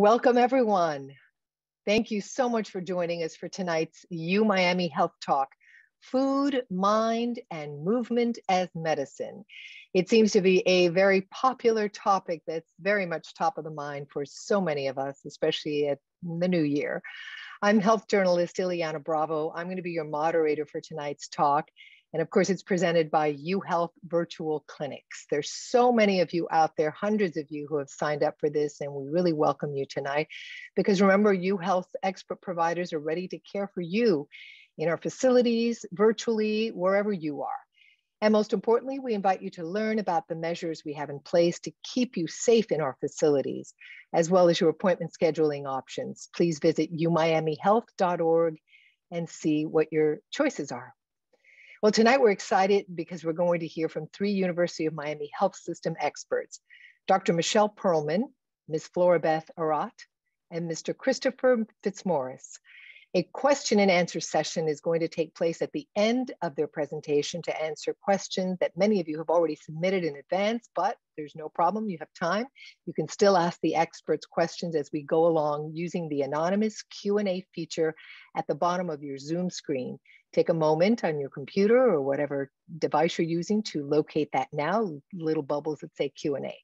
Welcome, everyone. Thank you so much for joining us for tonight's U Miami Health Talk Food, Mind, and Movement as Medicine. It seems to be a very popular topic that's very much top of the mind for so many of us, especially at the new year. I'm health journalist Ileana Bravo. I'm going to be your moderator for tonight's talk. And of course, it's presented by UHealth Virtual Clinics. There's so many of you out there, hundreds of you who have signed up for this, and we really welcome you tonight. Because remember, UHealth expert providers are ready to care for you in our facilities, virtually, wherever you are. And most importantly, we invite you to learn about the measures we have in place to keep you safe in our facilities, as well as your appointment scheduling options. Please visit umiamihealth.org and see what your choices are. Well, tonight we're excited because we're going to hear from three University of Miami health system experts, Dr. Michelle Pearlman, Ms. Flora Beth Arat, and Mr. Christopher Fitzmaurice. A question and answer session is going to take place at the end of their presentation to answer questions that many of you have already submitted in advance, but there's no problem, you have time. You can still ask the experts questions as we go along using the anonymous Q&A feature at the bottom of your Zoom screen. Take a moment on your computer or whatever device you're using to locate that now, little bubbles that say Q&A.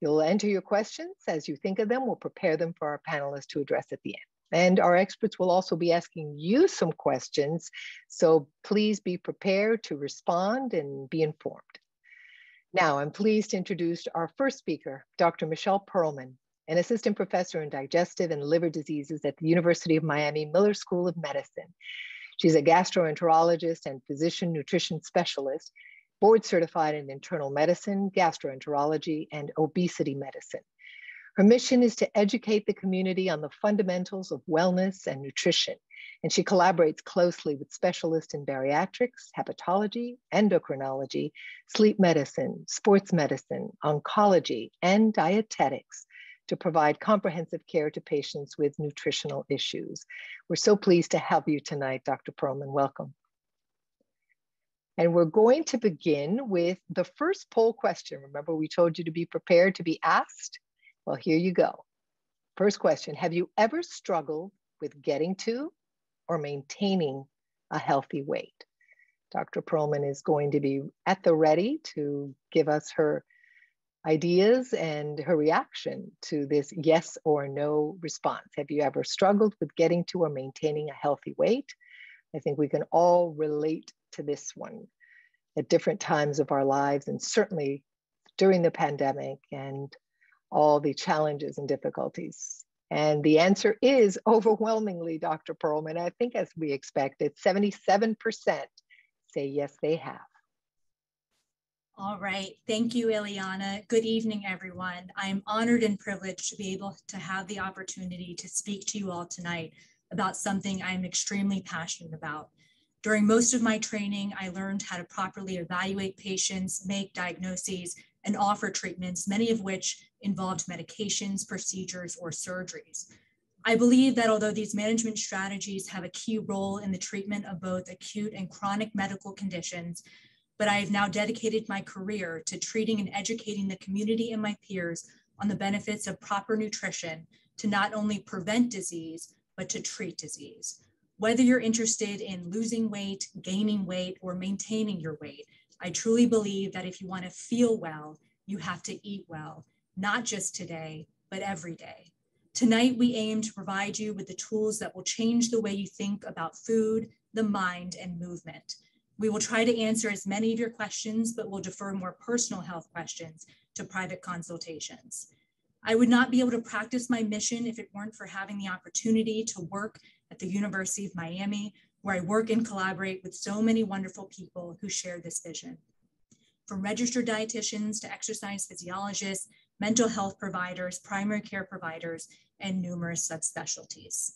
You'll enter your questions as you think of them. We'll prepare them for our panelists to address at the end. And our experts will also be asking you some questions. So please be prepared to respond and be informed. Now, I'm pleased to introduce our first speaker, Dr. Michelle Pearlman, an assistant professor in digestive and liver diseases at the University of Miami Miller School of Medicine. She's a gastroenterologist and physician nutrition specialist, board certified in internal medicine, gastroenterology, and obesity medicine. Her mission is to educate the community on the fundamentals of wellness and nutrition, and she collaborates closely with specialists in bariatrics, hepatology, endocrinology, sleep medicine, sports medicine, oncology, and dietetics to provide comprehensive care to patients with nutritional issues. We're so pleased to have you tonight, Dr. Pearlman. Welcome. And we're going to begin with the first poll question. Remember, we told you to be prepared to be asked? Well, here you go. First question Have you ever struggled with getting to or maintaining a healthy weight? Dr. Pearlman is going to be at the ready to give us her ideas and her reaction to this yes or no response. Have you ever struggled with getting to or maintaining a healthy weight? I think we can all relate to this one at different times of our lives, and certainly during the pandemic and all the challenges and difficulties. And the answer is overwhelmingly, Dr. Pearlman. I think as we expected, 77% say yes, they have. All right. Thank you, Ileana. Good evening, everyone. I'm honored and privileged to be able to have the opportunity to speak to you all tonight about something I'm extremely passionate about. During most of my training, I learned how to properly evaluate patients, make diagnoses, and offer treatments, many of which involved medications, procedures, or surgeries. I believe that although these management strategies have a key role in the treatment of both acute and chronic medical conditions, but I have now dedicated my career to treating and educating the community and my peers on the benefits of proper nutrition to not only prevent disease, but to treat disease. Whether you're interested in losing weight, gaining weight, or maintaining your weight, I truly believe that if you want to feel well, you have to eat well, not just today, but every day. Tonight, we aim to provide you with the tools that will change the way you think about food, the mind, and movement. We will try to answer as many of your questions, but we'll defer more personal health questions to private consultations. I would not be able to practice my mission if it weren't for having the opportunity to work at the University of Miami, where I work and collaborate with so many wonderful people who share this vision. From registered dietitians to exercise physiologists, mental health providers, primary care providers, and numerous subspecialties.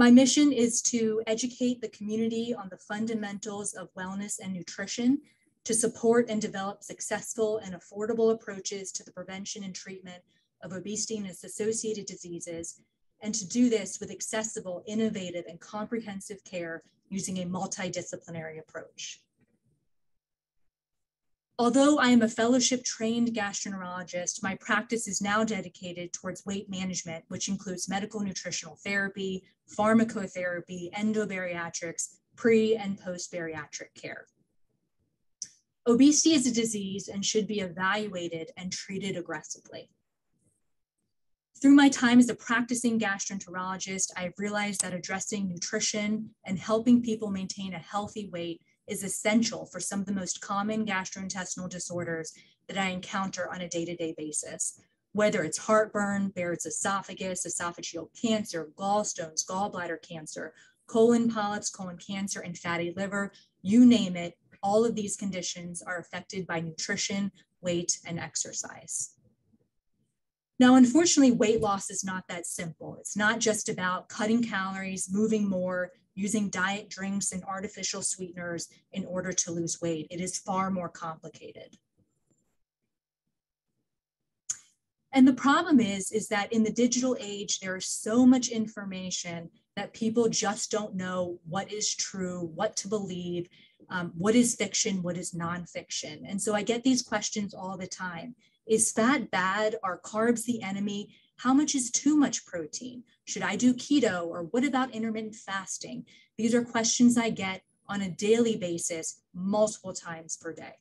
My mission is to educate the community on the fundamentals of wellness and nutrition, to support and develop successful and affordable approaches to the prevention and treatment of obesity and its associated diseases, and to do this with accessible, innovative, and comprehensive care using a multidisciplinary approach. Although I am a fellowship trained gastroenterologist, my practice is now dedicated towards weight management, which includes medical nutritional therapy, pharmacotherapy, endobariatrics, pre and post bariatric care. Obesity is a disease and should be evaluated and treated aggressively. Through my time as a practicing gastroenterologist, I've realized that addressing nutrition and helping people maintain a healthy weight is essential for some of the most common gastrointestinal disorders that I encounter on a day to day basis. Whether it's heartburn, Barrett's esophagus, esophageal cancer, gallstones, gallbladder cancer, colon polyps, colon cancer, and fatty liver, you name it, all of these conditions are affected by nutrition, weight, and exercise. Now, unfortunately, weight loss is not that simple. It's not just about cutting calories, moving more, using diet drinks and artificial sweeteners in order to lose weight. It is far more complicated. And the problem is, is that in the digital age, there is so much information that people just don't know what is true, what to believe, um, what is fiction, what is nonfiction. And so I get these questions all the time. Is fat bad? Are carbs the enemy? How much is too much protein? Should I do keto or what about intermittent fasting? These are questions I get on a daily basis, multiple times per day.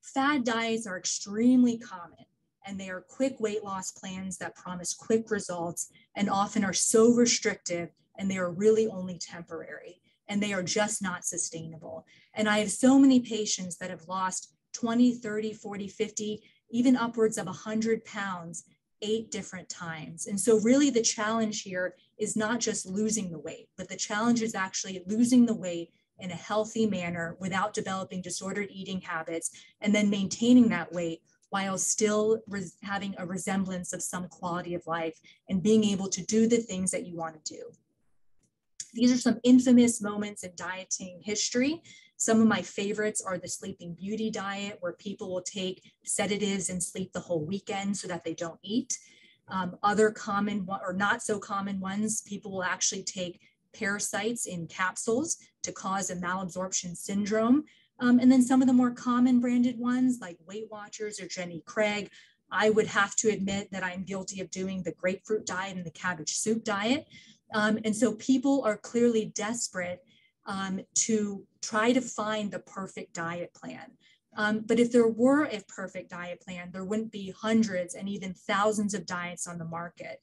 Fad diets are extremely common and they are quick weight loss plans that promise quick results and often are so restrictive and they are really only temporary and they are just not sustainable. And I have so many patients that have lost 20, 30, 40, 50, even upwards of 100 pounds eight different times. And so, really, the challenge here is not just losing the weight, but the challenge is actually losing the weight in a healthy manner without developing disordered eating habits and then maintaining that weight while still res- having a resemblance of some quality of life and being able to do the things that you want to do. These are some infamous moments in dieting history some of my favorites are the Sleeping Beauty diet, where people will take sedatives and sleep the whole weekend so that they don't eat. Um, other common or not so common ones, people will actually take parasites in capsules to cause a malabsorption syndrome. Um, and then some of the more common branded ones like Weight Watchers or Jenny Craig, I would have to admit that I'm guilty of doing the grapefruit diet and the cabbage soup diet. Um, and so people are clearly desperate um, to try to find the perfect diet plan. Um, but if there were a perfect diet plan, there wouldn't be hundreds and even thousands of diets on the market.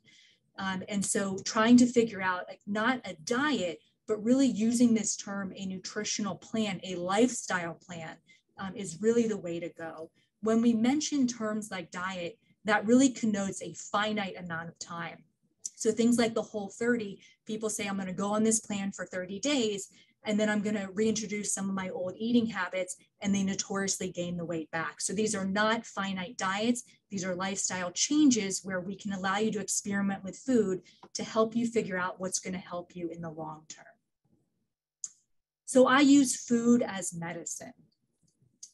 Um, and so trying to figure out like not a diet, but really using this term, a nutritional plan, a lifestyle plan um, is really the way to go. When we mention terms like diet, that really connotes a finite amount of time. So things like the whole 30, people say, I'm going to go on this plan for 30 days and then I'm going to reintroduce some of my old eating habits, and they notoriously gain the weight back. So these are not finite diets. These are lifestyle changes where we can allow you to experiment with food to help you figure out what's going to help you in the long term. So I use food as medicine.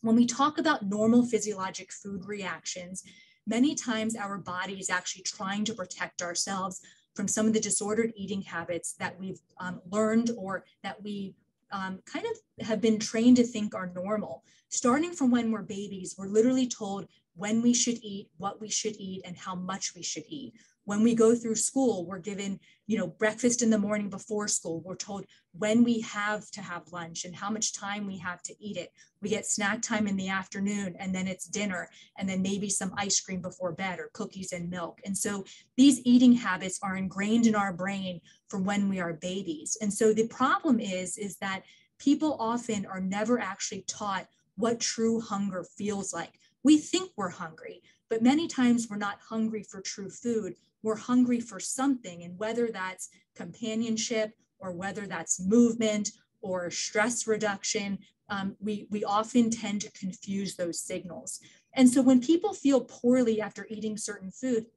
When we talk about normal physiologic food reactions, many times our body is actually trying to protect ourselves from some of the disordered eating habits that we've um, learned or that we um, kind of have been trained to think are normal. Starting from when we're babies, we're literally told when we should eat, what we should eat, and how much we should eat when we go through school we're given you know breakfast in the morning before school. We're told when we have to have lunch and how much time we have to eat it. We get snack time in the afternoon and then it's dinner and then maybe some ice cream before bed or cookies and milk. And so these eating habits are ingrained in our brain from when we are babies. And so the problem is is that people often are never actually taught what true hunger feels like. We think we're hungry but many times we're not hungry for true food we're hungry for something. And whether that's companionship or whether that's movement or stress reduction, um, we, we often tend to confuse those signals. And so when people feel poorly after eating certain food,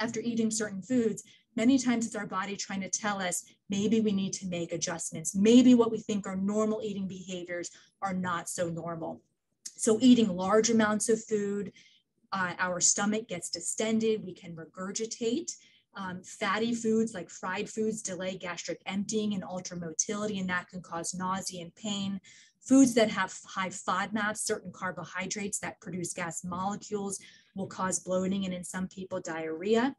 after eating certain foods, many times it's our body trying to tell us maybe we need to make adjustments. Maybe what we think are normal eating behaviors are not so normal. So eating large amounts of food, uh, our stomach gets distended, we can regurgitate. Um, fatty foods like fried foods delay gastric emptying and alter motility, and that can cause nausea and pain. Foods that have high FODMAPs, certain carbohydrates that produce gas molecules, will cause bloating and in some people diarrhea.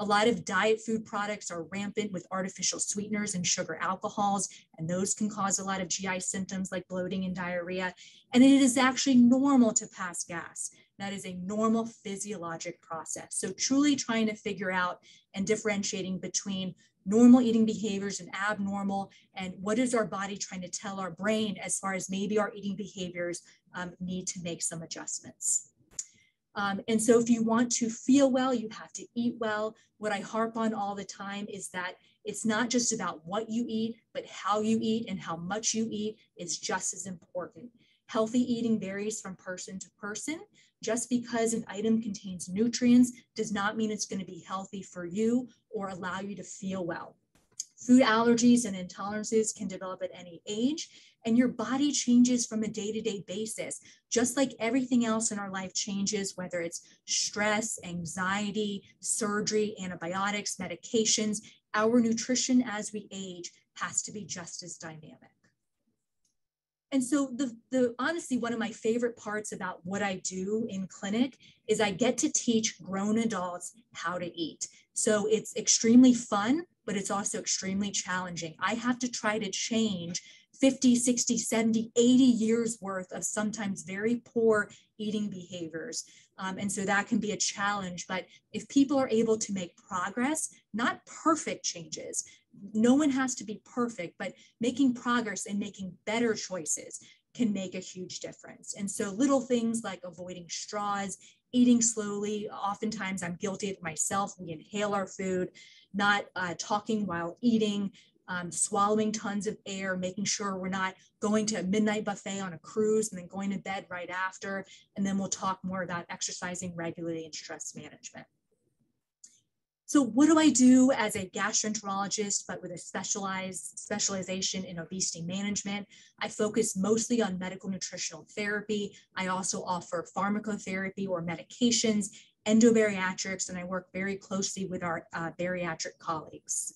A lot of diet food products are rampant with artificial sweeteners and sugar alcohols, and those can cause a lot of GI symptoms like bloating and diarrhea. And it is actually normal to pass gas. That is a normal physiologic process. So truly trying to figure out and differentiating between normal eating behaviors and abnormal, and what is our body trying to tell our brain as far as maybe our eating behaviors um, need to make some adjustments. Um, and so if you want to feel well, you have to eat well. What I harp on all the time is that it's not just about what you eat, but how you eat and how much you eat is just as important. Healthy eating varies from person to person. Just because an item contains nutrients does not mean it's going to be healthy for you or allow you to feel well. Food allergies and intolerances can develop at any age, and your body changes from a day to day basis, just like everything else in our life changes, whether it's stress, anxiety, surgery, antibiotics, medications. Our nutrition as we age has to be just as dynamic. And so the, the honestly, one of my favorite parts about what I do in clinic is I get to teach grown adults how to eat. So it's extremely fun, but it's also extremely challenging. I have to try to change 50, 60, 70, 80 years worth of sometimes very poor eating behaviors. Um, and so that can be a challenge. But if people are able to make progress, not perfect changes, no one has to be perfect, but making progress and making better choices can make a huge difference. And so little things like avoiding straws, eating slowly, oftentimes I'm guilty of myself, we inhale our food, not uh, talking while eating, um, swallowing tons of air, making sure we're not going to a midnight buffet on a cruise and then going to bed right after. And then we'll talk more about exercising regularly and stress management. So what do I do as a gastroenterologist, but with a specialized specialization in obesity management? I focus mostly on medical nutritional therapy. I also offer pharmacotherapy or medications, endobariatrics, and I work very closely with our uh, bariatric colleagues.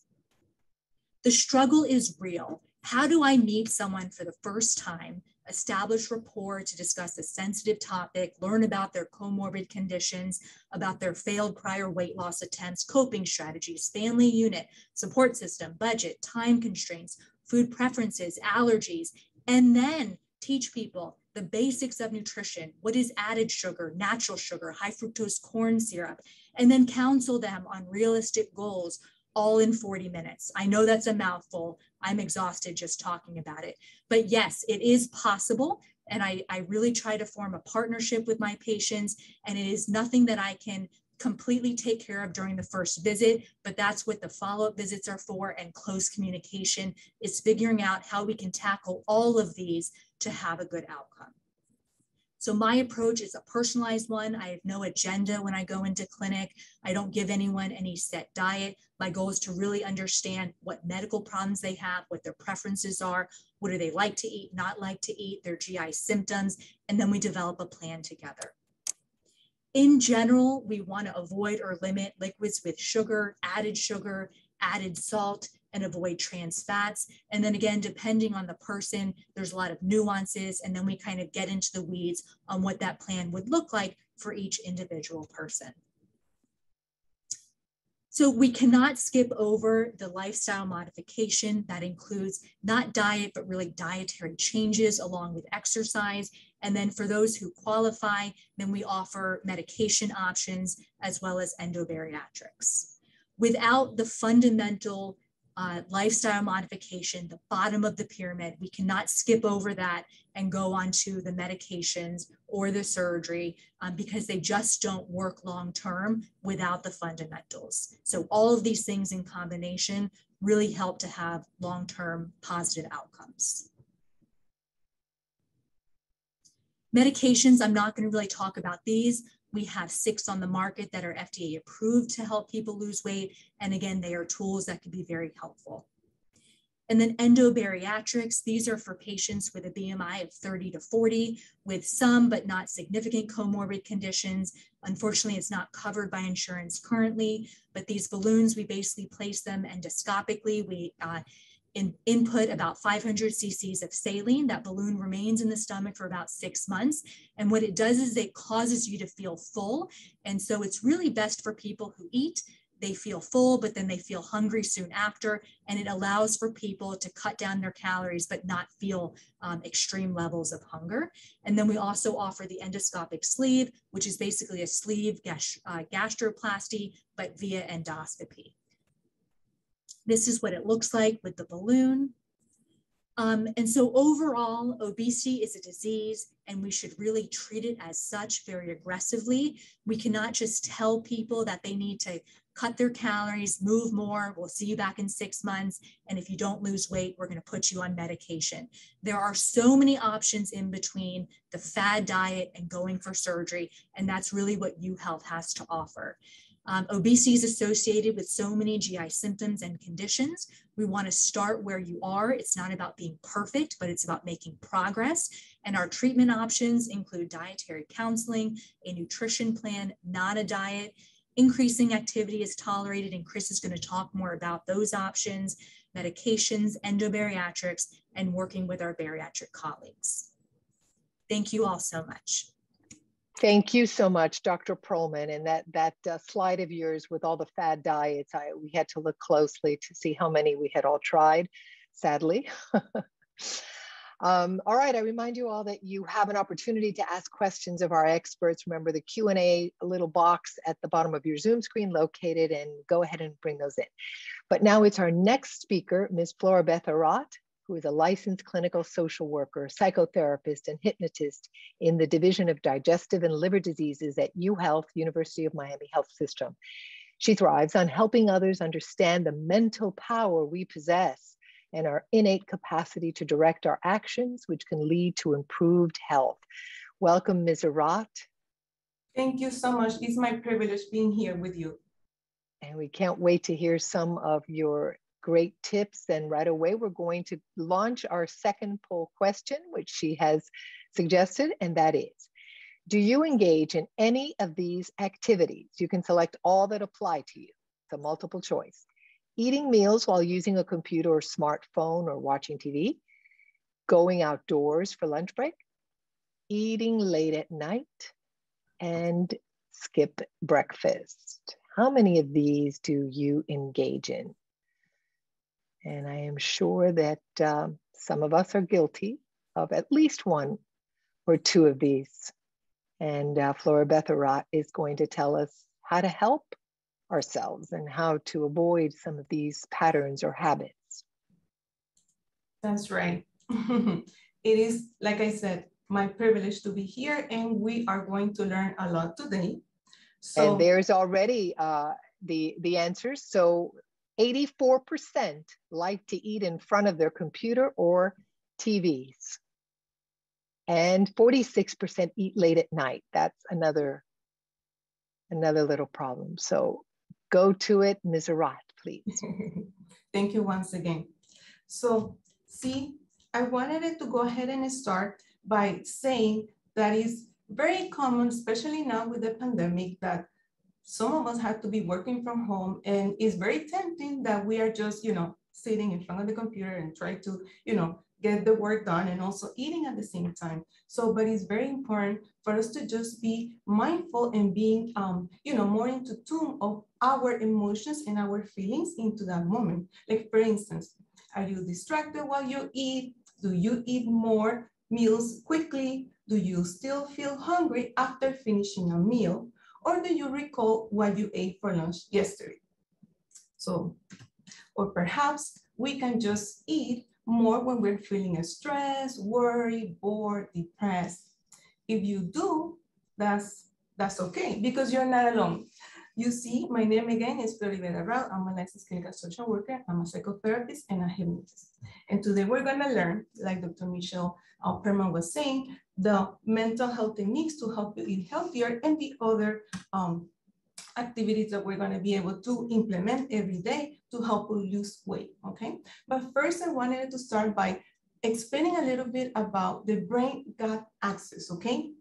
The struggle is real. How do I meet someone for the first time, establish rapport to discuss a sensitive topic, learn about their comorbid conditions, about their failed prior weight loss attempts, coping strategies, family unit, support system, budget, time constraints, food preferences, allergies, and then teach people the basics of nutrition. What is added sugar, natural sugar, high fructose corn syrup, and then counsel them on realistic goals all in 40 minutes. I know that's a mouthful. I'm exhausted just talking about it. But yes, it is possible. And I, I really try to form a partnership with my patients. And it is nothing that I can completely take care of during the first visit, but that's what the follow up visits are for. And close communication is figuring out how we can tackle all of these to have a good outcome. So my approach is a personalized one. I have no agenda when I go into clinic. I don't give anyone any set diet. My goal is to really understand what medical problems they have, what their preferences are, what do they like to eat, not like to eat, their GI symptoms, and then we develop a plan together. In general, we want to avoid or limit liquids with sugar, added sugar, added salt, and avoid trans fats. And then again, depending on the person, there's a lot of nuances. And then we kind of get into the weeds on what that plan would look like for each individual person. So we cannot skip over the lifestyle modification that includes not diet, but really dietary changes along with exercise. And then for those who qualify, then we offer medication options as well as endobariatrics. Without the fundamental uh, lifestyle modification, the bottom of the pyramid. We cannot skip over that and go on to the medications or the surgery um, because they just don't work long term without the fundamentals. So, all of these things in combination really help to have long term positive outcomes. Medications, I'm not going to really talk about these. We have six on the market that are FDA approved to help people lose weight. And again, they are tools that can be very helpful. And then endobariatrics, these are for patients with a BMI of 30 to 40 with some but not significant comorbid conditions. Unfortunately, it's not covered by insurance currently, but these balloons, we basically place them endoscopically. We uh, in input about 500 cc's of saline. That balloon remains in the stomach for about six months. And what it does is it causes you to feel full. And so it's really best for people who eat they feel full, but then they feel hungry soon after. And it allows for people to cut down their calories, but not feel um, extreme levels of hunger. And then we also offer the endoscopic sleeve, which is basically a sleeve uh, gastroplasty, but via endoscopy. This is what it looks like with the balloon. Um, and so overall, obesity is a disease and we should really treat it as such very aggressively. We cannot just tell people that they need to cut their calories, move more. We'll see you back in six months. And if you don't lose weight, we're going to put you on medication. There are so many options in between the fad diet and going for surgery. And that's really what U Health has to offer. Um, obesity is associated with so many GI symptoms and conditions. We want to start where you are. It's not about being perfect, but it's about making progress. And our treatment options include dietary counseling, a nutrition plan, not a diet, Increasing activity is tolerated, and Chris is going to talk more about those options, medications, endobariatrics, and working with our bariatric colleagues. Thank you all so much. Thank you so much, Dr. Pearlman. And that, that uh, slide of yours with all the fad diets, I, we had to look closely to see how many we had all tried, sadly. Um, all right, I remind you all that you have an opportunity to ask questions of our experts. Remember the Q&A little box at the bottom of your Zoom screen located and go ahead and bring those in. But now it's our next speaker, Ms. Flora Beth Arat, who is a licensed clinical social worker, psychotherapist, and hypnotist in the Division of Digestive and Liver Diseases at UHealth, University of Miami Health System. She thrives on helping others understand the mental power we possess and our innate capacity to direct our actions, which can lead to improved health. Welcome, Ms. Arat. Thank you so much. It's my privilege being here with you. And we can't wait to hear some of your great tips. And right away, we're going to launch our second poll question, which she has suggested, and that is, do you engage in any of these activities? You can select all that apply to you. It's a multiple choice eating meals while using a computer or smartphone or watching TV, going outdoors for lunch break, eating late at night, and skip breakfast. How many of these do you engage in? And I am sure that um, some of us are guilty of at least one or two of these. And uh, Flora Betharat is going to tell us how to help ourselves and how to avoid some of these patterns or habits. That's right. it is, like I said, my privilege to be here, and we are going to learn a lot today. So, and there's already uh, the the answers. So, 84% like to eat in front of their computer or TVs, and 46% eat late at night. That's another another little problem. So Go to it, Ms. Arat, please. Thank you once again. So see, I wanted to go ahead and start by saying that is very common, especially now with the pandemic, that some of us have to be working from home and it's very tempting that we are just, you know, sitting in front of the computer and try to, you know, get the work done and also eating at the same time. So, but it's very important for us to just be mindful and being, um, you know, more into tune of our emotions and our feelings into that moment. Like for instance, are you distracted while you eat? Do you eat more meals quickly? Do you still feel hungry after finishing a meal? Or do you recall what you ate for lunch yesterday? So, or perhaps we can just eat more when we're feeling stressed, worried, bored, depressed. If you do, that's that's okay because you're not alone. You see, my name again is Floribela Rao. I'm a licensed clinical social worker. I'm a psychotherapist and a hypnotist. And today we're gonna learn, like Dr. Michelle Pearlman was saying, the mental health techniques to help you eat healthier and the other um, activities that we're going to be able to implement every day to help you lose weight, okay? But first I wanted to start by explaining a little bit about the brain-gut axis, okay?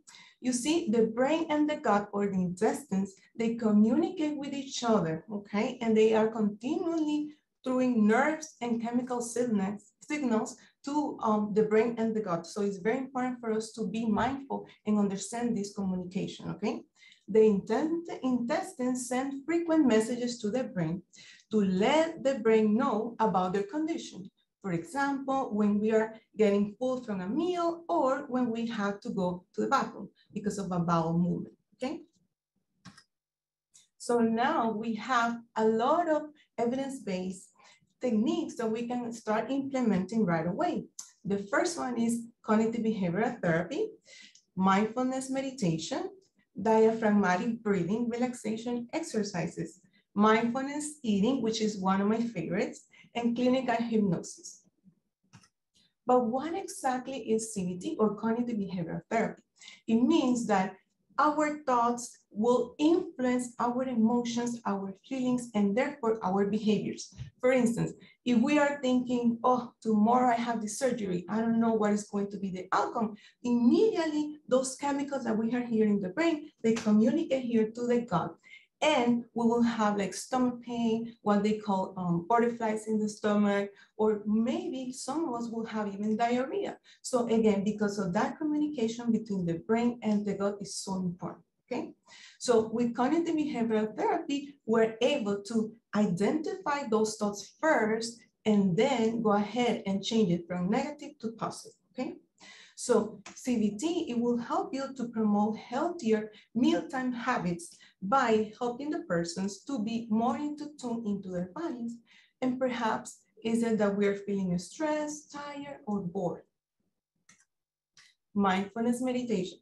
You see, the brain and the gut or the intestines, they communicate with each other, okay? And they are continually through nerves and chemical signals, signals to um, the brain and the gut. So it's very important for us to be mindful and understand this communication, okay? The intent, intestines send frequent messages to the brain to let the brain know about their condition. For example, when we are getting full from a meal or when we have to go to the bathroom because of a bowel movement, okay? So now we have a lot of evidence-based techniques that we can start implementing right away. The first one is cognitive behavioral therapy, mindfulness meditation, diaphragmatic breathing relaxation exercises, mindfulness eating, which is one of my favorites, and clinical hypnosis. But what exactly is CBT or cognitive behavioral therapy? It means that our thoughts will influence our emotions, our feelings, and therefore our behaviors. For instance, if we are thinking, oh, tomorrow I have the surgery, I don't know what is going to be the outcome, immediately those chemicals that we have here in the brain, they communicate here to the gut and we will have like stomach pain, what they call um, butterflies in the stomach, or maybe some of us will have even diarrhea. So again, because of that communication between the brain and the gut is so important, okay? So with cognitive behavioral therapy, we're able to identify those thoughts first and then go ahead and change it from negative to positive, okay? So CBT, it will help you to promote healthier mealtime habits by helping the persons to be more into tune into their bodies. And perhaps is it that we're feeling stressed, tired, or bored? Mindfulness meditation.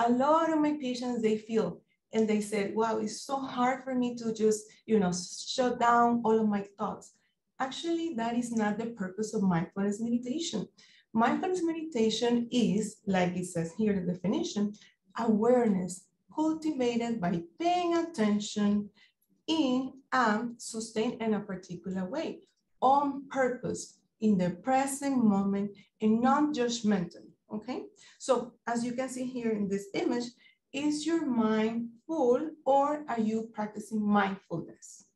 A lot of my patients, they feel and they said, wow, it's so hard for me to just, you know, shut down all of my thoughts. Actually, that is not the purpose of mindfulness meditation. Mindfulness meditation is, like it says here, the definition, awareness cultivated by paying attention in and sustained in a particular way, on purpose, in the present moment, and non-judgmental, okay? So as you can see here in this image, is your mind full or are you practicing mindfulness?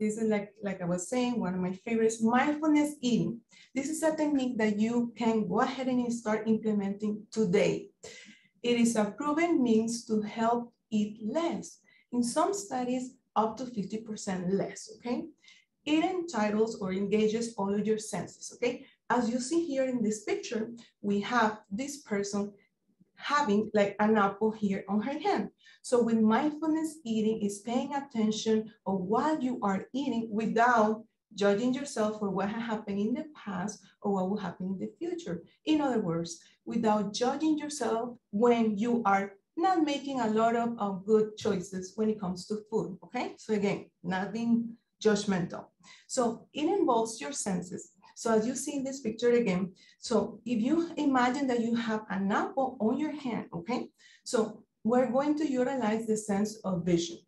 This is like, like I was saying, one of my favorites, mindfulness eating. This is a technique that you can go ahead and start implementing today. It is a proven means to help eat less. In some studies, up to 50% less, okay? It entitles or engages all of your senses, okay? As you see here in this picture, we have this person having like an apple here on her hand. So with mindfulness eating is paying attention of what you are eating without judging yourself for what happened in the past or what will happen in the future. In other words, without judging yourself when you are not making a lot of, of good choices when it comes to food, okay? So again, nothing judgmental. So it involves your senses. So as you see in this picture again, so if you imagine that you have an apple on your hand, okay? So we're going to utilize the sense of vision.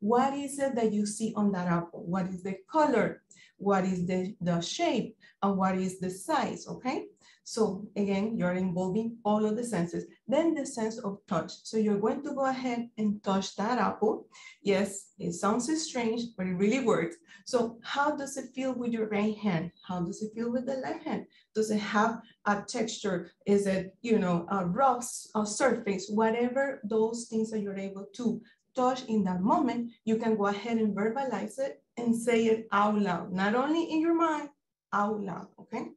What is it that you see on that apple? What is the color? What is the, the shape? And what is the size, okay? So again, you're involving all of the senses. Then the sense of touch. So you're going to go ahead and touch that apple. Yes, it sounds strange, but it really works. So how does it feel with your right hand? How does it feel with the left hand? Does it have a texture? Is it, you know, a rough a surface? Whatever those things that you're able to touch in that moment, you can go ahead and verbalize it and say it out loud, not only in your mind, out loud, okay?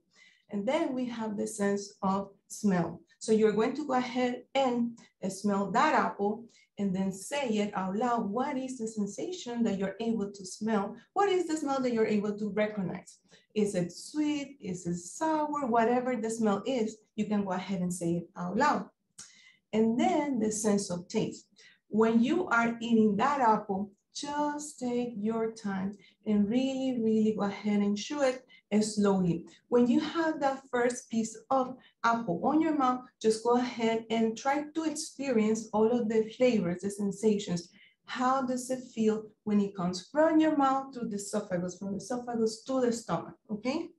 And then we have the sense of smell. So you're going to go ahead and uh, smell that apple and then say it out loud. What is the sensation that you're able to smell? What is the smell that you're able to recognize? Is it sweet? Is it sour? Whatever the smell is, you can go ahead and say it out loud. And then the sense of taste. When you are eating that apple, just take your time and really, really go ahead and chew it slowly. When you have that first piece of apple on your mouth, just go ahead and try to experience all of the flavors, the sensations. How does it feel when it comes from your mouth to the esophagus, from the esophagus to the stomach, okay?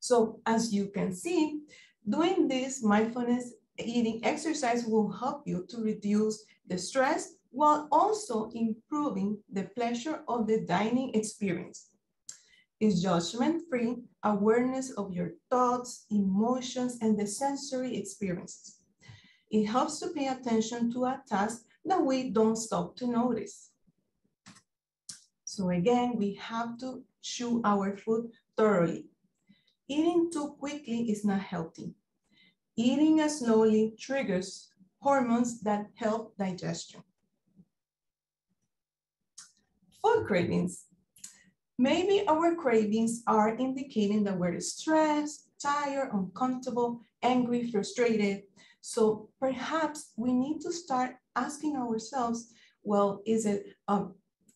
So as you can see, doing this mindfulness eating exercise will help you to reduce the stress, while also improving the pleasure of the dining experience. It's judgment-free awareness of your thoughts, emotions, and the sensory experiences. It helps to pay attention to a task that we don't stop to notice. So again, we have to chew our food thoroughly. Eating too quickly is not healthy. Eating slowly triggers hormones that help digestion. Food cravings. Maybe our cravings are indicating that we're stressed, tired, uncomfortable, angry, frustrated. So perhaps we need to start asking ourselves, well, is it a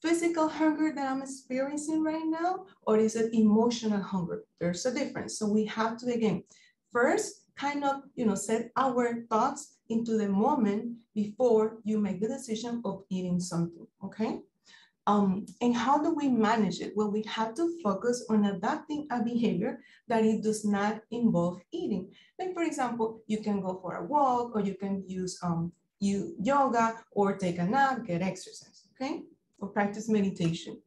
physical hunger that I'm experiencing right now, or is it emotional hunger? There's a difference. So we have to, again, first kind of, you know, set our thoughts into the moment before you make the decision of eating something, okay? Um, and how do we manage it? Well, we have to focus on adapting a behavior that it does not involve eating. Like for example, you can go for a walk or you can use um, you yoga or take a nap, get exercise, okay? Or practice meditation.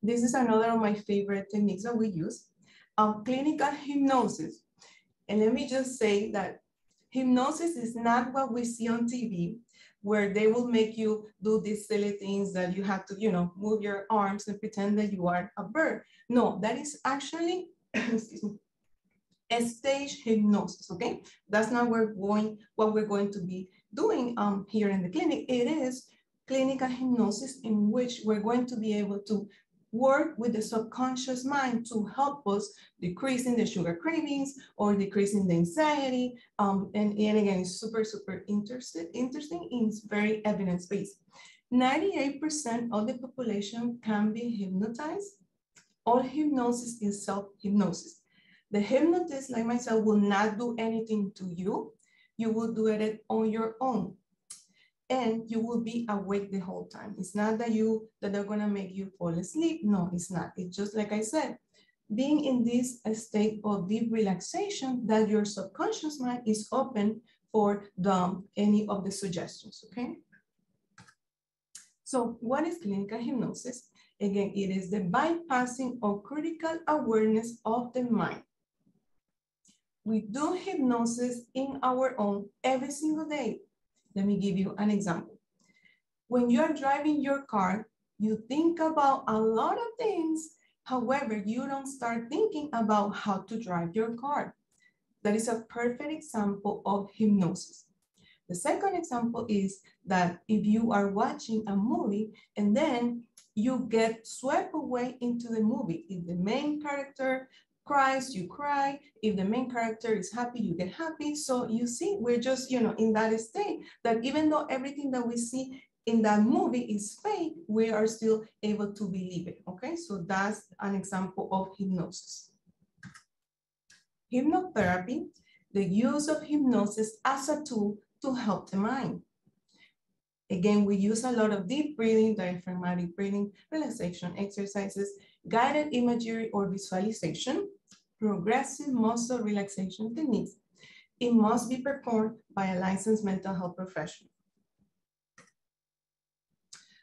This is another of my favorite techniques that we use. Um, clinical hypnosis. And let me just say that hypnosis is not what we see on TV where they will make you do these silly things that you have to, you know, move your arms and pretend that you are a bird. No, that is actually, excuse me, a stage hypnosis, okay? That's not we're going, what we're going to be doing um, here in the clinic. It is clinical hypnosis in which we're going to be able to work with the subconscious mind to help us decreasing the sugar cravings or decreasing the anxiety. Um, and, and again, it's super, super interested, interesting. It's very evidence-based. 98% of the population can be hypnotized. All hypnosis is self-hypnosis. The hypnotist, like myself, will not do anything to you. You will do it on your own and you will be awake the whole time. It's not that you that they're gonna make you fall asleep. No, it's not. It's just like I said, being in this state of deep relaxation that your subconscious mind is open for the, any of the suggestions, okay? So what is clinical hypnosis? Again, it is the bypassing of critical awareness of the mind. We do hypnosis in our own every single day let me give you an example. When you're driving your car, you think about a lot of things. However, you don't start thinking about how to drive your car. That is a perfect example of hypnosis. The second example is that if you are watching a movie and then you get swept away into the movie, if the main character cries, you cry. If the main character is happy, you get happy. So you see, we're just, you know, in that state that even though everything that we see in that movie is fake, we are still able to believe it, okay? So that's an example of hypnosis. Hypnotherapy, the use of hypnosis as a tool to help the mind. Again, we use a lot of deep breathing, diaphragmatic breathing, relaxation exercises, guided imagery or visualization, progressive muscle relaxation techniques, it must be performed by a licensed mental health professional.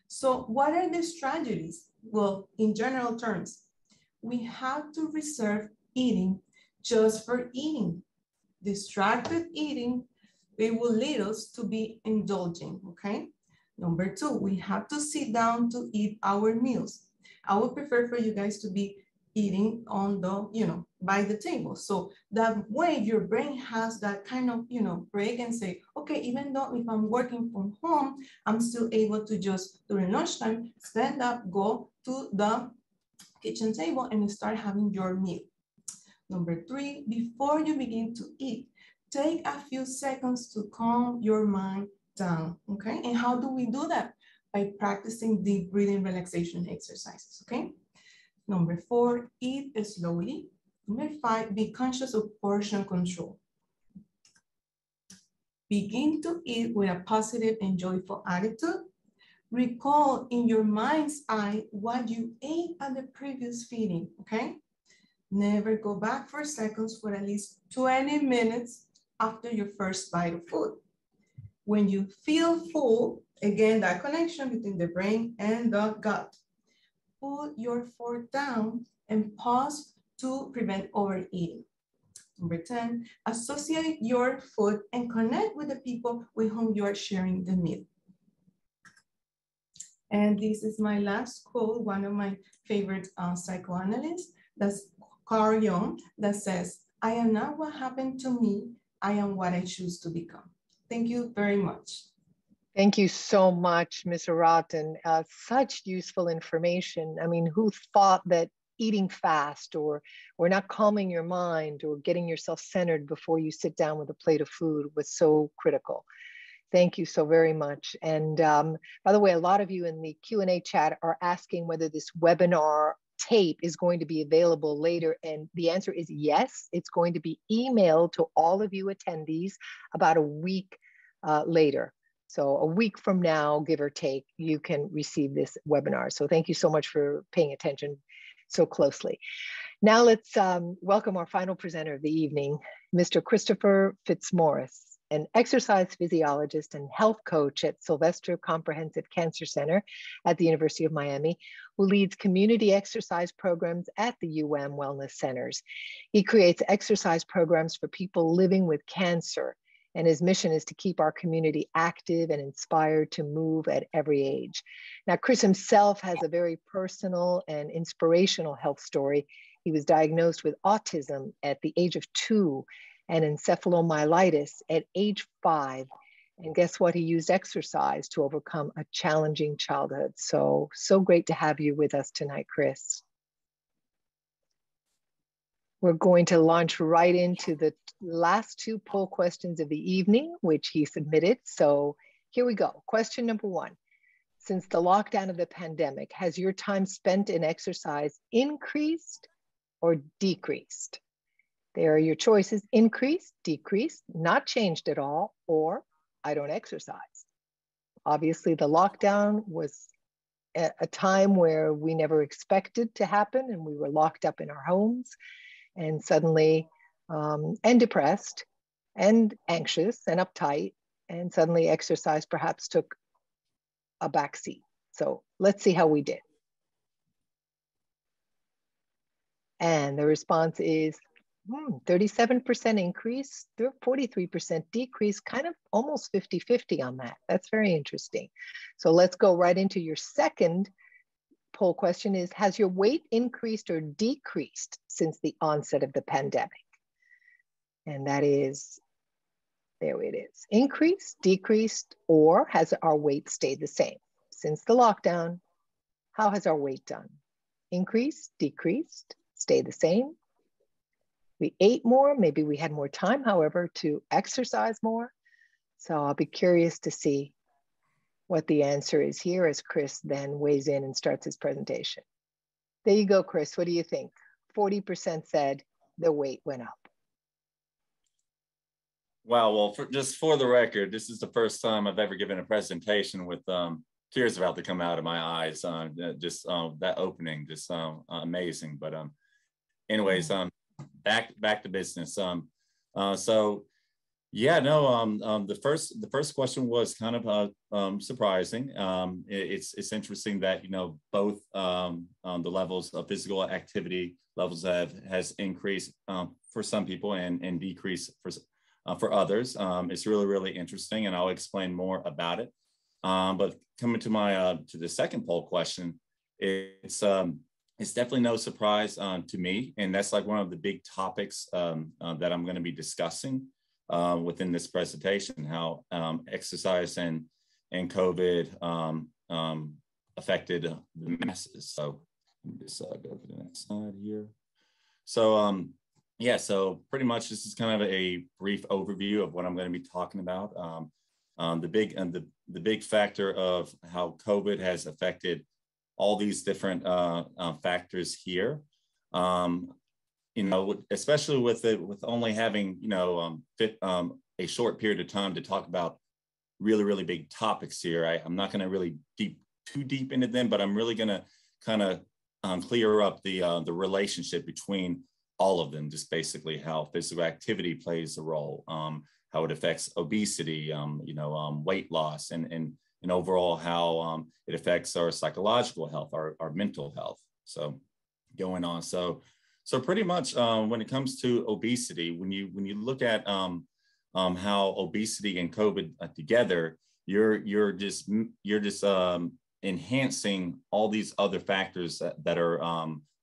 So what are the strategies? Well, in general terms, we have to reserve eating just for eating. Distracted eating, it will lead us to be indulging, okay? Number two, we have to sit down to eat our meals. I would prefer for you guys to be eating on the, you know, by the table. So that way your brain has that kind of, you know, break and say, okay, even though if I'm working from home, I'm still able to just during lunchtime, stand up, go to the kitchen table and start having your meal. Number three, before you begin to eat, take a few seconds to calm your mind down, okay? And how do we do that? By practicing deep breathing relaxation exercises, okay? Number four, eat slowly. Number five, be conscious of portion control. Begin to eat with a positive and joyful attitude. Recall in your mind's eye what you ate at the previous feeding, okay? Never go back for seconds for at least 20 minutes after your first bite of food. when you feel full, again, that connection between the brain and the gut, put your fork down and pause to prevent overeating. Number 10, associate your food and connect with the people with whom you are sharing the meal. And this is my last quote, one of my favorite uh, psychoanalysts, that's Carl Jung, that says, I am not what happened to me, I am what I choose to become. Thank you very much. Thank you so much, Ms. Rotten. Uh, such useful information. I mean, who thought that eating fast or or not calming your mind or getting yourself centered before you sit down with a plate of food was so critical thank you so very much and um, by the way a lot of you in the q&a chat are asking whether this webinar tape is going to be available later and the answer is yes it's going to be emailed to all of you attendees about a week uh, later so a week from now give or take you can receive this webinar so thank you so much for paying attention so closely. Now let's um, welcome our final presenter of the evening, Mr. Christopher Fitzmaurice, an exercise physiologist and health coach at Sylvester Comprehensive Cancer Center at the University of Miami, who leads community exercise programs at the UM Wellness Centers. He creates exercise programs for people living with cancer and his mission is to keep our community active and inspired to move at every age. Now, Chris himself has a very personal and inspirational health story. He was diagnosed with autism at the age of two and encephalomyelitis at age five. And guess what? He used exercise to overcome a challenging childhood. So, so great to have you with us tonight, Chris. We're going to launch right into the last two poll questions of the evening, which he submitted. So here we go. Question number one. Since the lockdown of the pandemic, has your time spent in exercise increased or decreased? There are your choices increased, decreased, not changed at all, or I don't exercise. Obviously, the lockdown was a time where we never expected to happen and we were locked up in our homes and suddenly um, and depressed and anxious and uptight and suddenly exercise perhaps took a back seat so let's see how we did. And the response is hmm, 37% increase 43% decrease kind of almost 50-50 on that. That's very interesting. So let's go right into your second poll question is Has your weight increased or decreased since the onset of the pandemic? And that is, there it is increased, decreased, or has our weight stayed the same? Since the lockdown, how has our weight done? Increased, decreased, stay the same? We ate more, maybe we had more time, however, to exercise more. So I'll be curious to see what the answer is here as Chris then weighs in and starts his presentation. There you go, Chris. What do you think? 40% said the weight went up. Wow. Well, for, just for the record, this is the first time I've ever given a presentation with um, tears about to come out of my eyes. Uh, just uh, that opening, just um, amazing. But um, anyways, um, back back to business. Um, uh, so yeah, no. Um, um, the first the first question was kind of uh, um, surprising. Um, it, it's it's interesting that you know both um, um, the levels of physical activity levels have has increased for some people and and decreased for uh, for others. It's really really interesting, and I'll explain more about it. But coming to my uh, to the second poll question, it's it's definitely no surprise um, to me, and that's like one of the big topics uh, that I'm going to be discussing uh, within this presentation, how um, exercise and, and COVID um, um, affected the masses. So let me just uh, go to the next slide here. So um, yeah, so pretty much this is kind of a brief overview of what I'm going to be talking about. Um, um, the big and the, the big factor of how COVID has affected all these different uh, uh, factors here. Um, you know, especially with it, with only having, you know, um, fit, um, a short period of time to talk about really, really big topics here. I, am not going to really deep too deep into them, but I'm really going to kind of um, clear up the uh, the relationship between all of them, just basically how physical activity plays a role, um, how it affects obesity, um, you know, um, weight loss, and, and, and overall how um, it affects our psychological health, our, our mental health. So going on. So, so pretty much um, when it comes to obesity, when you, when you look at um, how obesity and COVID together, you're, you're just, you're just enhancing all these other factors that, that are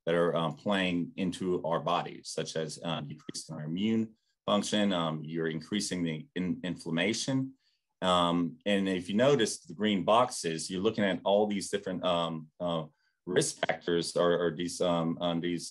that are um, playing into our bodies, such as uh, decreasing our immune function, um, you're increasing the in inflammation. Um, and if you notice the green boxes, you're looking at all these different um, uh, risk factors or, or these, um, um, these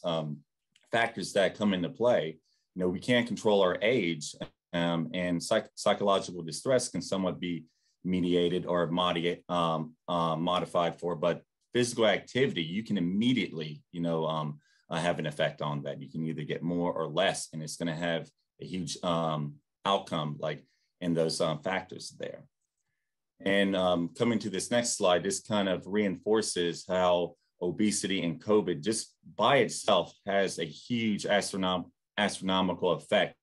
factors that come into play. You know, we can't control our age and psych psychological distress can somewhat be mediated or modi uh, modified for, but physical activity, you can immediately, you know, um, uh, have an effect on that. You can either get more or less, and it's going to have a huge um, outcome, like in those um, factors there. And um, coming to this next slide, this kind of reinforces how obesity and COVID just by itself has a huge astronom astronomical effect.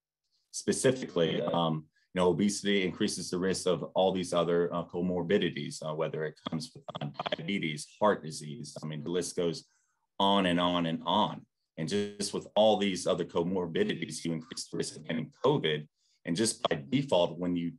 Specifically, um, you know, obesity increases the risk of all these other uh, comorbidities, uh, whether it comes with uh, diabetes, heart disease. I mean, the list goes on and on and on. And just with all these other comorbidities, you increase the risk of getting COVID. And just by default, when you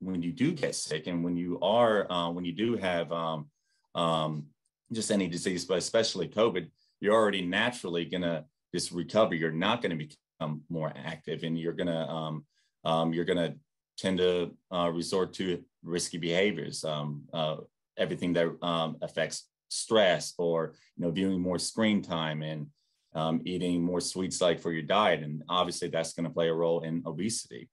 when you do get sick and when you are uh, when you do have um, um, just any disease, but especially COVID, you're already naturally gonna just recover. You're not going to become more active, and you're gonna um, um, you're gonna tend to uh, resort to risky behaviors, um, uh, everything that um, affects stress or you know viewing more screen time and um, eating more sweets like for your diet. And obviously that's going to play a role in obesity.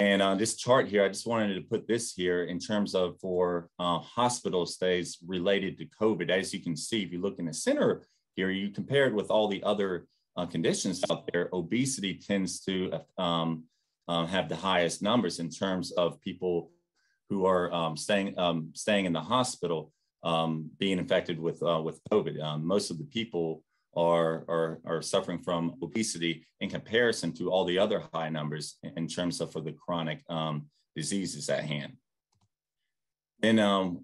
And on uh, this chart here, I just wanted to put this here in terms of for uh, hospital stays related to COVID. As you can see, if you look in the center here, you compare it with all the other uh, conditions out there, obesity tends to um, um, have the highest numbers in terms of people who are um, staying um, staying in the hospital um, being infected with uh, with COVID. Most of the people are, are are suffering from obesity in comparison to all the other high numbers in terms of for the chronic um, diseases at hand. And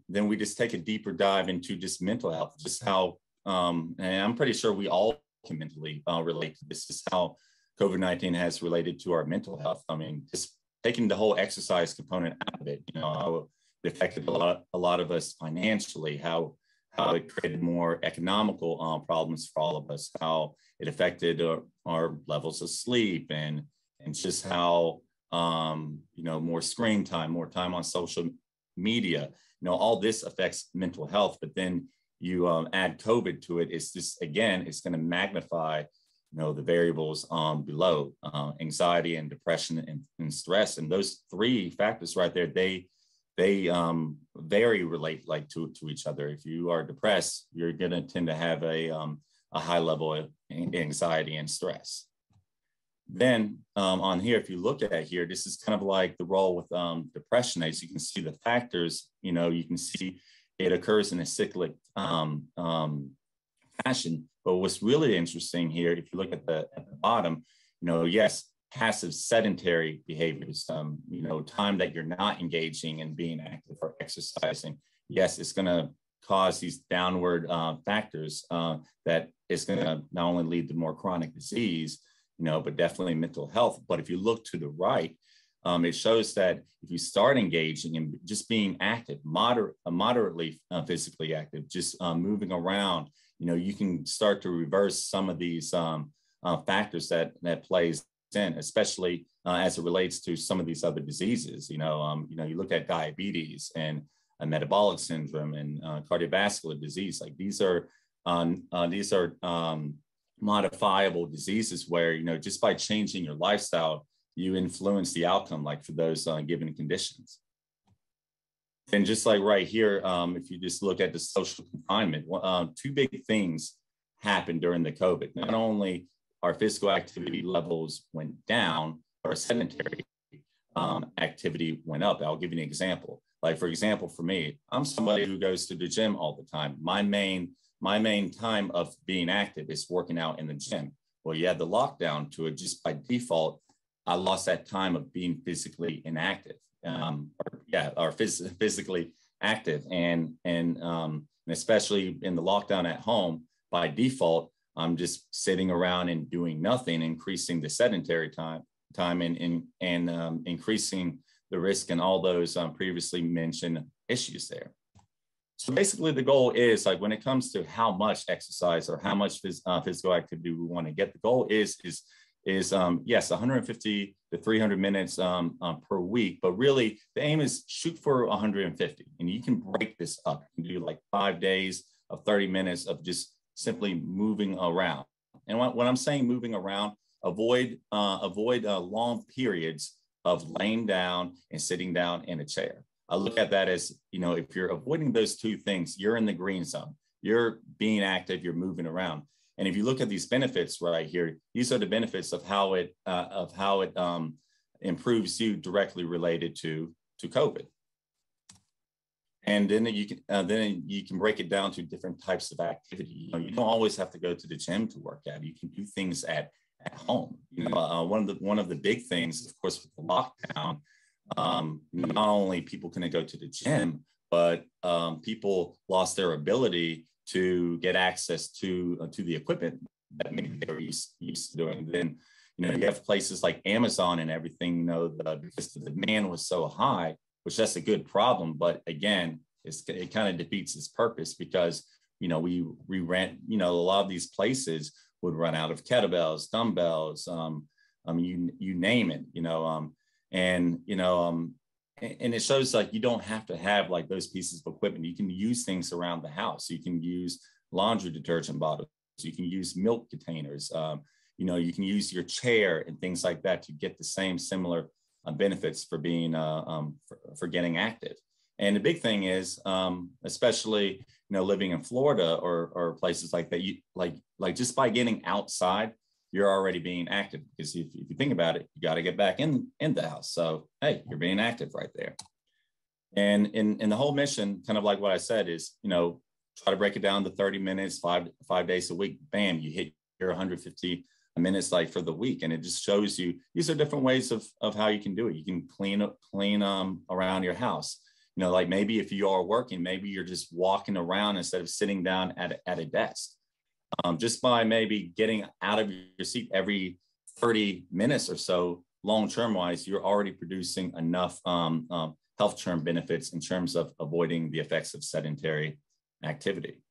then we just take a deeper dive into just mental health, just how um, and I'm pretty sure we all can mentally uh, relate to this, just how COVID 19 has related to our mental health. I mean, just taking the whole exercise component out of it, you know, it affected a lot, a lot of us financially, how, how it created more economical uh, problems for all of us, how it affected our, our levels of sleep, and, and just how, um, you know, more screen time, more time on social media, you know, all this affects mental health. But then you um, add COVID to it, it's just, again, it's going to magnify you know the variables um, below uh, anxiety and depression and, and, stress and those three factors right there they they um, very relate like to, to each other. If you are depressed you're going to tend to have a, um, a high level of anxiety and stress. Then um, on here if you look at here this is kind of like the role with um, depression. As you can see the factors you know you can see it occurs in a cyclic um, fashion. But what's really interesting here, if you look at the, at the bottom, you know, yes, passive sedentary behaviors, um, you know, time that you're not engaging and being active or exercising, yes, it's going to cause these downward uh, factors uh, that is going to not only lead to more chronic disease, you know, but definitely mental health. But if you look to the right, um, it shows that if you start engaging and just being active, moderate, uh, moderately uh, physically active, just uh, moving around, you know, you can start to reverse some of these um, uh, factors that that plays especially uh, as it relates to some of these other diseases. You know, um, you know, you look at diabetes and a metabolic syndrome and uh, cardiovascular disease. Like these are um, uh, these are um, modifiable diseases where you know just by changing your lifestyle, you influence the outcome. Like for those uh, given conditions. And just like right here, um, if you just look at the social confinement, uh, two big things happened during the COVID. Not only our physical activity levels went down, our sedentary um, activity went up. I'll give you an example. Like for example, for me, I'm somebody who goes to the gym all the time. My main my main time of being active is working out in the gym. well, you had the lockdown to it just by default. I lost that time of being physically inactive, um, or, yeah, or phys- physically active, and and um, especially in the lockdown at home by default, I'm just sitting around and doing nothing, increasing the sedentary time time and and, and um, increasing the risk and all those um, previously mentioned issues there. So basically, the goal is like when it comes to how much exercise or how much phys- uh, physical activity we want to get, the goal is is is um, yes, 150 to 300 minutes um, um, per week, but really the aim is shoot for 150, and you can break this up. Can do like five days of 30 minutes of just simply moving around. And when, when I'm saying moving around, avoid uh, avoid uh, long periods of laying down and sitting down in a chair. I look at that as, you know, if you're avoiding those two things, you're in the green zone. You're being active, you're moving around. And if you look at these benefits right here, these are the benefits of how it uh, of how it um, improves you directly related to to COVID. And then you can uh, then you can break it down to different types of activity. You, know, you don't always have to go to the gym to work out. You can do things at at home. You know, uh, one of the one of the big things, of course, with the lockdown, um, not only people couldn't go to the gym, but um, people lost their ability to get access to uh, to the equipment that maybe they were used, used to doing. Then, you know, you have places like Amazon and everything. You know, the, because the demand was so high, which that's a good problem. But again, it kind of defeats its purpose because you know we we rent. You know, a lot of these places would run out of kettlebells, dumbbells, um, I mean, you you name it, you know, um, and you know, um, and it shows like you don't have to have like those pieces of equipment. You can use things around the house. You can use laundry detergent bottles. You can use milk containers. Um, you know, you can use your chair and things like that to get the same similar uh, benefits for being uh, um, for, for, getting active. And the big thing is, um, especially you know, living in Florida or or places like that, you like like just by getting outside, you're already being active. Because if, if you think about it, you got to get back in in the house. So hey, you're being active right there. And in in the whole mission, kind of like what I said, is you know try to break it down to 30 minutes, five five days a week. Bam, you hit your 150 minutes like for the week, and it just shows you these are different ways of of how you can do it. You can clean up clean um around your house. You know like maybe if you are working maybe you're just walking around instead of sitting down at a, at a desk. Um, just by maybe getting out of your seat every 30 minutes or so long term wise you're already producing enough um, um, health term benefits in terms of avoiding the effects of sedentary activity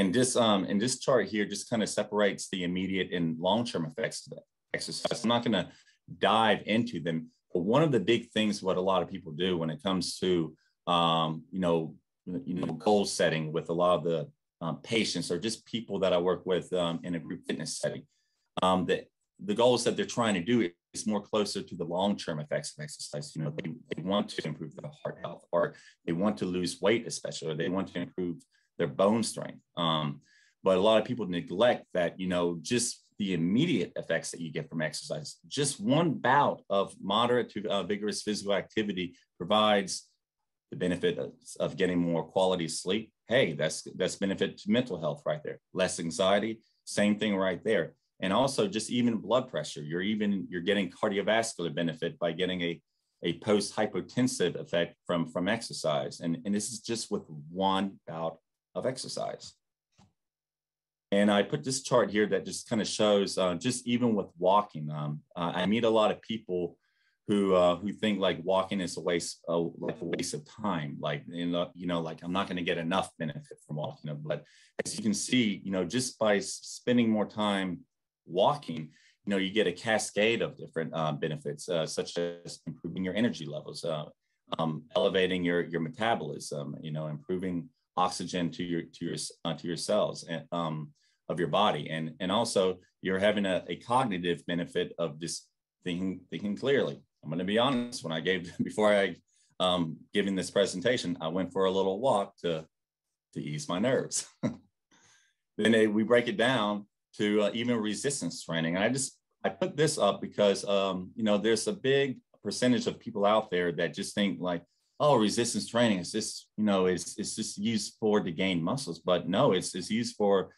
and this um, and this chart here just kind of separates the immediate and long term effects of exercise i'm not going to dive into them but one of the big things, what a lot of people do when it comes to, um, you know, you know, goal setting with a lot of the um, patients or just people that I work with um, in a group fitness setting, um, that the goals that they're trying to do is more closer to the long-term effects of exercise. You know, they, they want to improve their heart health, or they want to lose weight, especially, or they want to improve their bone strength. Um, but a lot of people neglect that, you know, just the immediate effects that you get from exercise. Just one bout of moderate to uh, vigorous physical activity provides the benefit of, of, getting more quality sleep. Hey, that's that's benefit to mental health right there. Less anxiety, same thing right there. And also just even blood pressure. You're even you're getting cardiovascular benefit by getting a a post hypotensive effect from from exercise. And, and this is just with one bout of exercise. And I put this chart here that just kind of shows uh, just even with walking. Um, uh, I meet a lot of people who uh, who think like walking is a waste uh, like a waste of time. Like you know, you know, like I'm not going to get enough benefit from walking. But as you can see, you know, just by spending more time walking, you know, you get a cascade of different uh, benefits, uh, such as improving your energy levels, uh, um, elevating your your metabolism, you know, improving oxygen to your to your uh, to your cells and um, of your body. And and also you're having a, a cognitive benefit of just thinking thinking clearly. I'm going to be honest when i gave before i um giving this presentation i went for a little walk to to ease my nerves. Then they, we break it down to uh, even resistance training. And i just i put this up because um you know there's a big percentage of people out there that just think like oh resistance training is just you know it's it's just used for to gain muscles but no it's it's used for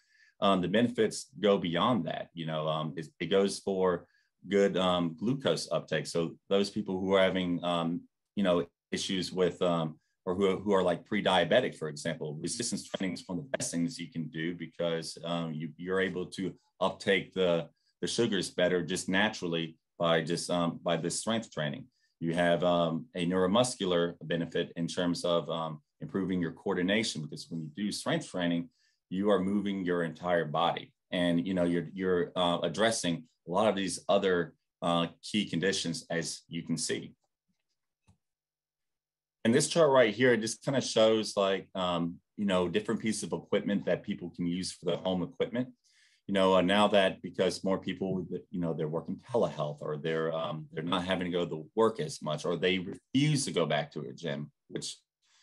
um, the benefits go beyond that. You know, um, it, it, goes for good um, glucose uptake. So those people who are having, um, you know, issues with um, or who, who are like pre-diabetic, for example, resistance training is one of the best things you can do because um, you, you're able to uptake the, the sugars better just naturally by just um, by this strength training. You have um, a neuromuscular benefit in terms of um, improving your coordination because when you do strength training, you are moving your entire body, and you know you're you're uh, addressing a lot of these other uh, key conditions as you can see. And this chart right here, it just kind of shows like, um, you know, different pieces of equipment that people can use for the home equipment. You know, now that because more people, you know, they're working telehealth or they're um, they're not having to go to work as much, or they refuse to go back to a gym, which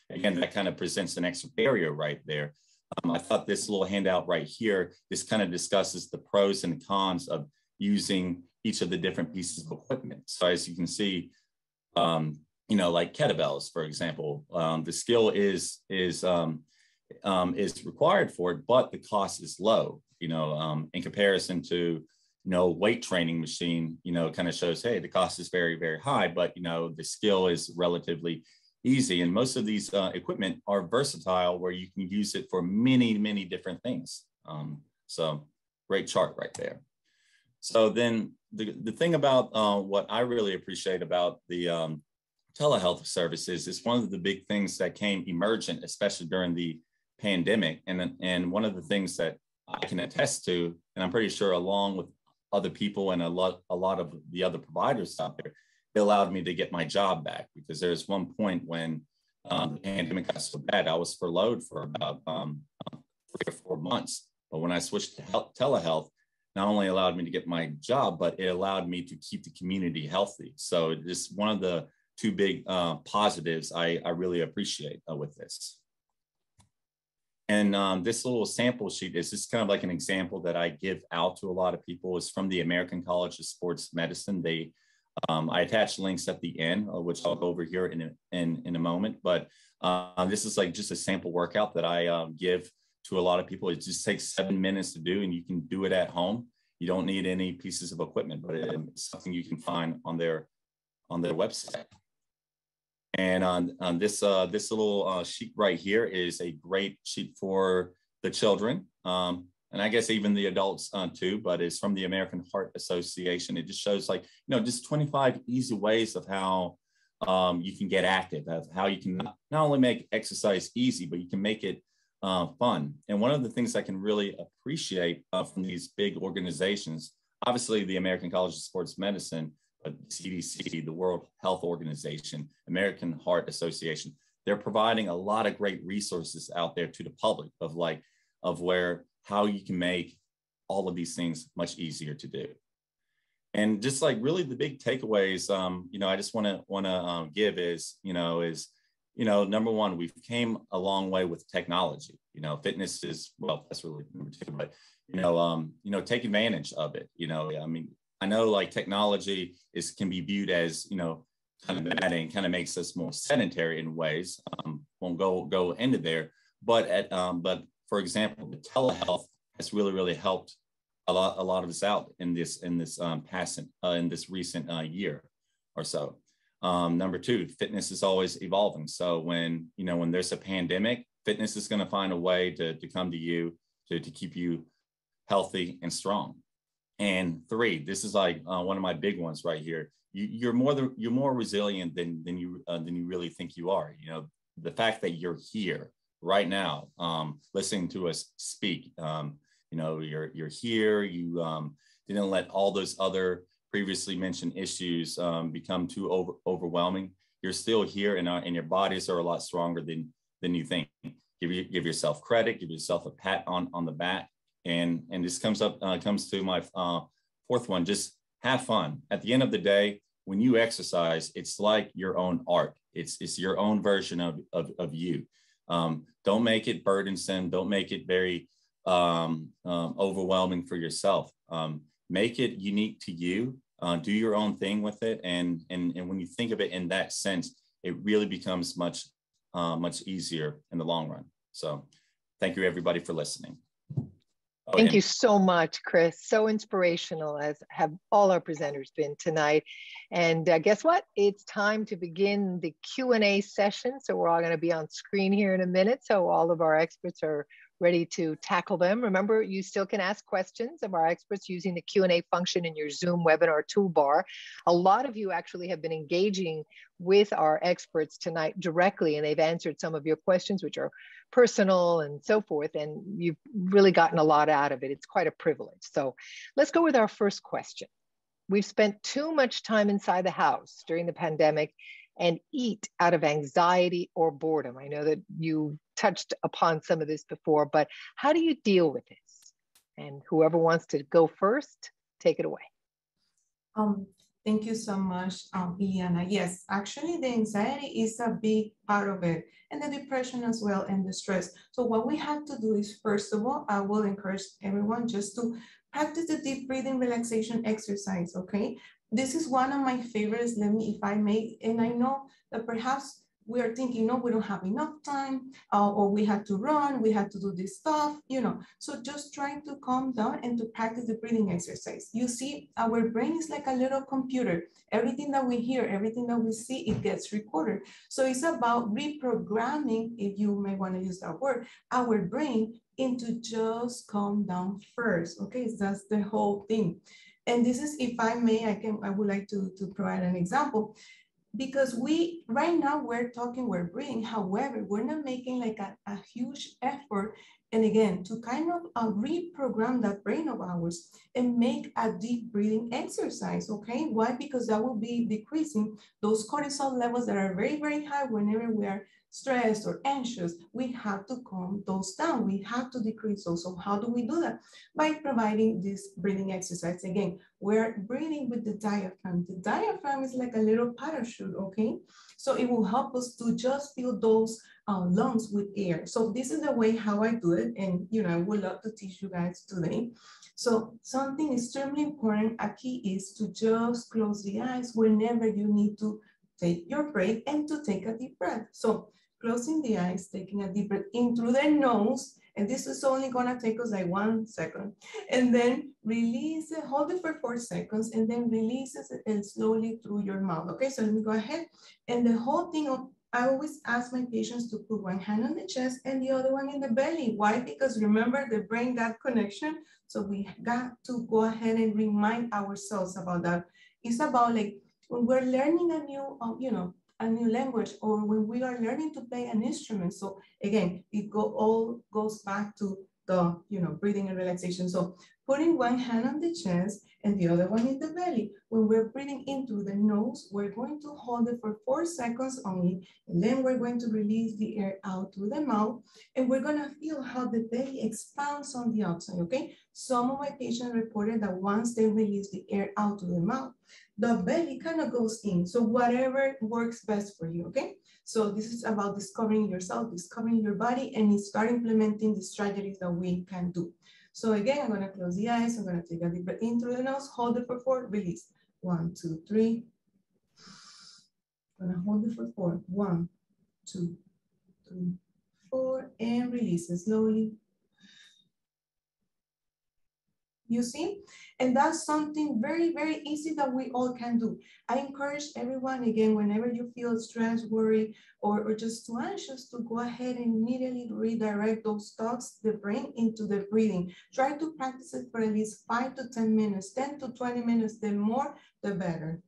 again, that kind of presents an extra barrier right there. Um, I thought this little handout right here, this kind of discusses the pros and cons of using each of the different pieces of equipment. So as you can see, um, you know, like kettlebells, for example, um, the skill is is um, um, is required for it, but the cost is low. You know, um, in comparison to you know weight training machine, you know, kind of shows hey the cost is very very high, but you know the skill is relatively easy. And most of these uh, equipment are versatile, where you can use it for many many different things. Um, so great chart right there. So then the, the thing about uh, what I really appreciate about the um, telehealth services is one of the big things that came emergent, especially during the pandemic. And, and one of the things that I can attest to, and I'm pretty sure along with other people and a lot, a lot of the other providers out there, it allowed me to get my job back because there's one point when um, the pandemic got so bad, I was furloughed for about um, three or four months. But when I switched to health, telehealth, not only allowed me to get my job, but it allowed me to keep the community healthy. So it's one of the two big uh, positives I, I really appreciate uh, with this. And um, this little sample sheet is just kind of like an example that I give out to a lot of people. It's from the American College of Sports Medicine. They, um, I attach links at the end, uh, which I'll go over here in a, in, in a moment. But uh, this is like just a sample workout that I um, give to a lot of people. It just takes seven minutes to do, and you can do it at home. You don't need any pieces of equipment, but it's something you can find on their on their website. And on, on this, uh, this little uh, sheet right here is a great sheet for the children. Um, and I guess even the adults uh, too, but it's from the American Heart Association. It just shows like, you know, just 25 easy ways of how um, you can get active, of how you can not, only make exercise easy, but you can make it uh, fun. And one of the things I can really appreciate uh, from these big organizations, obviously the American College of Sports Medicine, CDC, the World Health Organization, American Heart Association, they're providing a lot of great resources out there to the public of like of where how you can make all of these things much easier to do. And just like really the big takeaways, um, you know, I just want to want to um, give is, you know, is, you know, number one, we've came a long way with technology. You know, fitness is well, that's really number two, but you know, um, you know, take advantage of it. You know, I mean, I know like technology is can be viewed as you know kind of bad and kind of makes us more sedentary in ways. Um, won't go go into there, but at um, but for example, the telehealth has really really helped a lot a lot of us out in this in this um, past uh, in this recent uh, year or so. Um, number two, fitness is always evolving. So when you know when there's a pandemic, fitness is going to find a way to to come to you to to keep you healthy and strong. And three, this is like uh, one of my big ones right here. You, are more the, you're more resilient than than you uh, than you really think you are. You know, the fact that you're here right now, um, listening to us speak. Um, you know, you're you're here. You um, didn't let all those other previously mentioned issues um, become too over, overwhelming. You're still here, and uh, and your bodies are a lot stronger than than you think. Give you give yourself credit. Give yourself a pat on on the back and and this comes up uh, comes to my uh, fourth one just have fun. At the end of the day when you exercise it's like your own art. It's it's your own version of of, of you. Um, don't make it burdensome. Don't make it very um, um, overwhelming for yourself. Um, make it unique to you. Uh, do your own thing with it. And and and when you think of it in that sense it really becomes much uh, much easier in the long run. So thank you everybody for listening Oh, Thank you so much, Chris. So inspirational, as have all our presenters been tonight. And uh, guess what? It's time to begin the Q&A session. So we're all going to be on screen here in a minute. So all of our experts are ready to tackle them. Remember, you still can ask questions of our experts using the Q&A function in your Zoom webinar toolbar. A lot of you actually have been engaging with our experts tonight directly, and they've answered some of your questions, which are personal and so forth, and you've really gotten a lot out of it. It's quite a privilege. So let's go with our first question. We've spent too much time inside the house during the pandemic and eat out of anxiety or boredom. I know that you touched upon some of this before, but how do you deal with this? And whoever wants to go first, take it away. Um, thank you so much, um, Ileana. Yes, actually the anxiety is a big part of it and the depression as well and the stress. So what we have to do is, first of all, I will encourage everyone just to practice the deep breathing relaxation exercise, okay? This is one of my favorites, let me, if I may, and I know that perhaps we are thinking, no, we don't have enough time, uh, or we had to run, we had to do this stuff, you know. So just trying to calm down and to practice the breathing exercise. You see, our brain is like a little computer. Everything that we hear, everything that we see, it gets recorded. So it's about reprogramming, if you may want to use that word, our brain into just calm down first. Okay, so that's the whole thing. And this is, if I may, I can, I would like to, to provide an example. Because we right now we're talking we're breathing. However we're not making like a, a huge effort and again to kind of uh, reprogram that brain of ours and make a deep breathing exercise okay why because that will be decreasing those cortisol levels that are very very high whenever we are stressed or anxious, we have to calm those down. We have to decrease those. So how do we do that? By providing this breathing exercise. Again, we're breathing with the diaphragm. The diaphragm is like a little parachute, okay? So it will help us to just feel those uh, lungs with air. So this is the way how I do it. And, you know, I would love to teach you guys today. So something extremely important, a key is to just close the eyes whenever you need to take your break and to take a deep breath. So closing the eyes, taking a deep breath in through the nose, and this is only gonna take us like one second, and then release it, hold it for four seconds, and then release it and slowly through your mouth. Okay, so let me go ahead. And the whole thing of, I always ask my patients to put one hand on the chest and the other one in the belly. Why? Because remember the brain that connection. So we got to go ahead and remind ourselves about that. It's about like when we're learning a new, um, you know, a new language or when we are learning to play an instrument. So again, it go, all goes back to the, you know, breathing and relaxation. So putting one hand on the chest and the other one in the belly. When we're breathing in through the nose, we're going to hold it for four seconds only, and then we're going to release the air out through the mouth, and we're gonna feel how the belly expands on the outside, okay? Some of my patients reported that once they release the air out through the mouth, the belly kind of goes in. So whatever works best for you, okay? So this is about discovering yourself, discovering your body, and start implementing the strategies that we can do. So again, I'm gonna close the eyes. I'm gonna take a deep breath in through the nose, hold it for four, release. One, two, three. I'm gonna hold it for four. One, two, three, four, and release it slowly. You see? And that's something very, very easy that we all can do. I encourage everyone, again, whenever you feel stress, worry, or, or just too anxious to go ahead and immediately redirect those thoughts, the brain into the breathing. Try to practice it for at least five to 10 minutes, 10 to 20 minutes, the more, the better.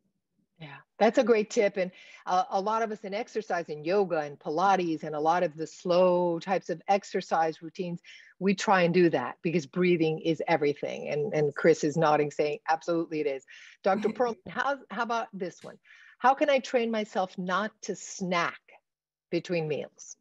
That's a great tip. And uh, a lot of us in exercise and yoga and Pilates and a lot of the slow types of exercise routines, we try and do that because breathing is everything. And, and Chris is nodding, saying, absolutely it is. Dr. Pearlman, how, how about this one? How can I train myself not to snack between meals?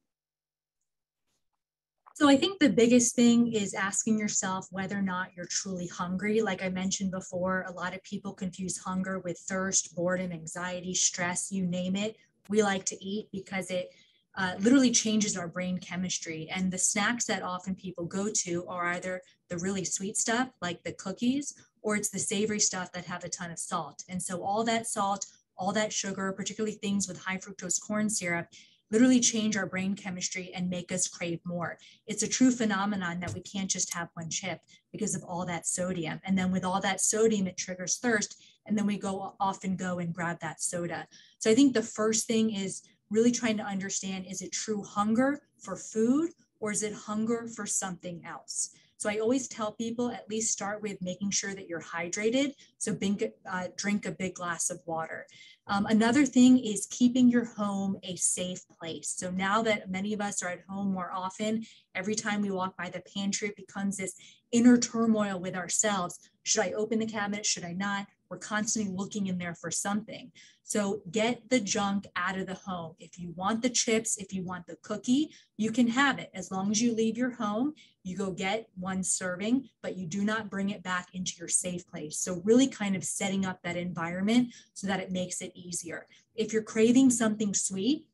So I think the biggest thing is asking yourself whether or not you're truly hungry. Like I mentioned before, a lot of people confuse hunger with thirst, boredom, anxiety, stress, you name it. We like to eat because it uh, literally changes our brain chemistry. And the snacks that often people go to are either the really sweet stuff, like the cookies, or it's the savory stuff that have a ton of salt. And so all that salt, all that sugar, particularly things with high fructose corn syrup, literally change our brain chemistry and make us crave more. It's a true phenomenon that we can't just have one chip because of all that sodium. And then with all that sodium, it triggers thirst. And then we go off and go and grab that soda. So I think the first thing is really trying to understand is it true hunger for food or is it hunger for something else? So I always tell people at least start with making sure that you're hydrated. So drink, uh, drink a big glass of water. Um, another thing is keeping your home a safe place. So now that many of us are at home more often, every time we walk by the pantry, it becomes this inner turmoil with ourselves. Should I open the cabinet? Should I not? We're constantly looking in there for something. So get the junk out of the home. If you want the chips, if you want the cookie, you can have it. As long as you leave your home, you go get one serving, but you do not bring it back into your safe place. So really kind of setting up that environment so that it makes it easier. If you're craving something sweet,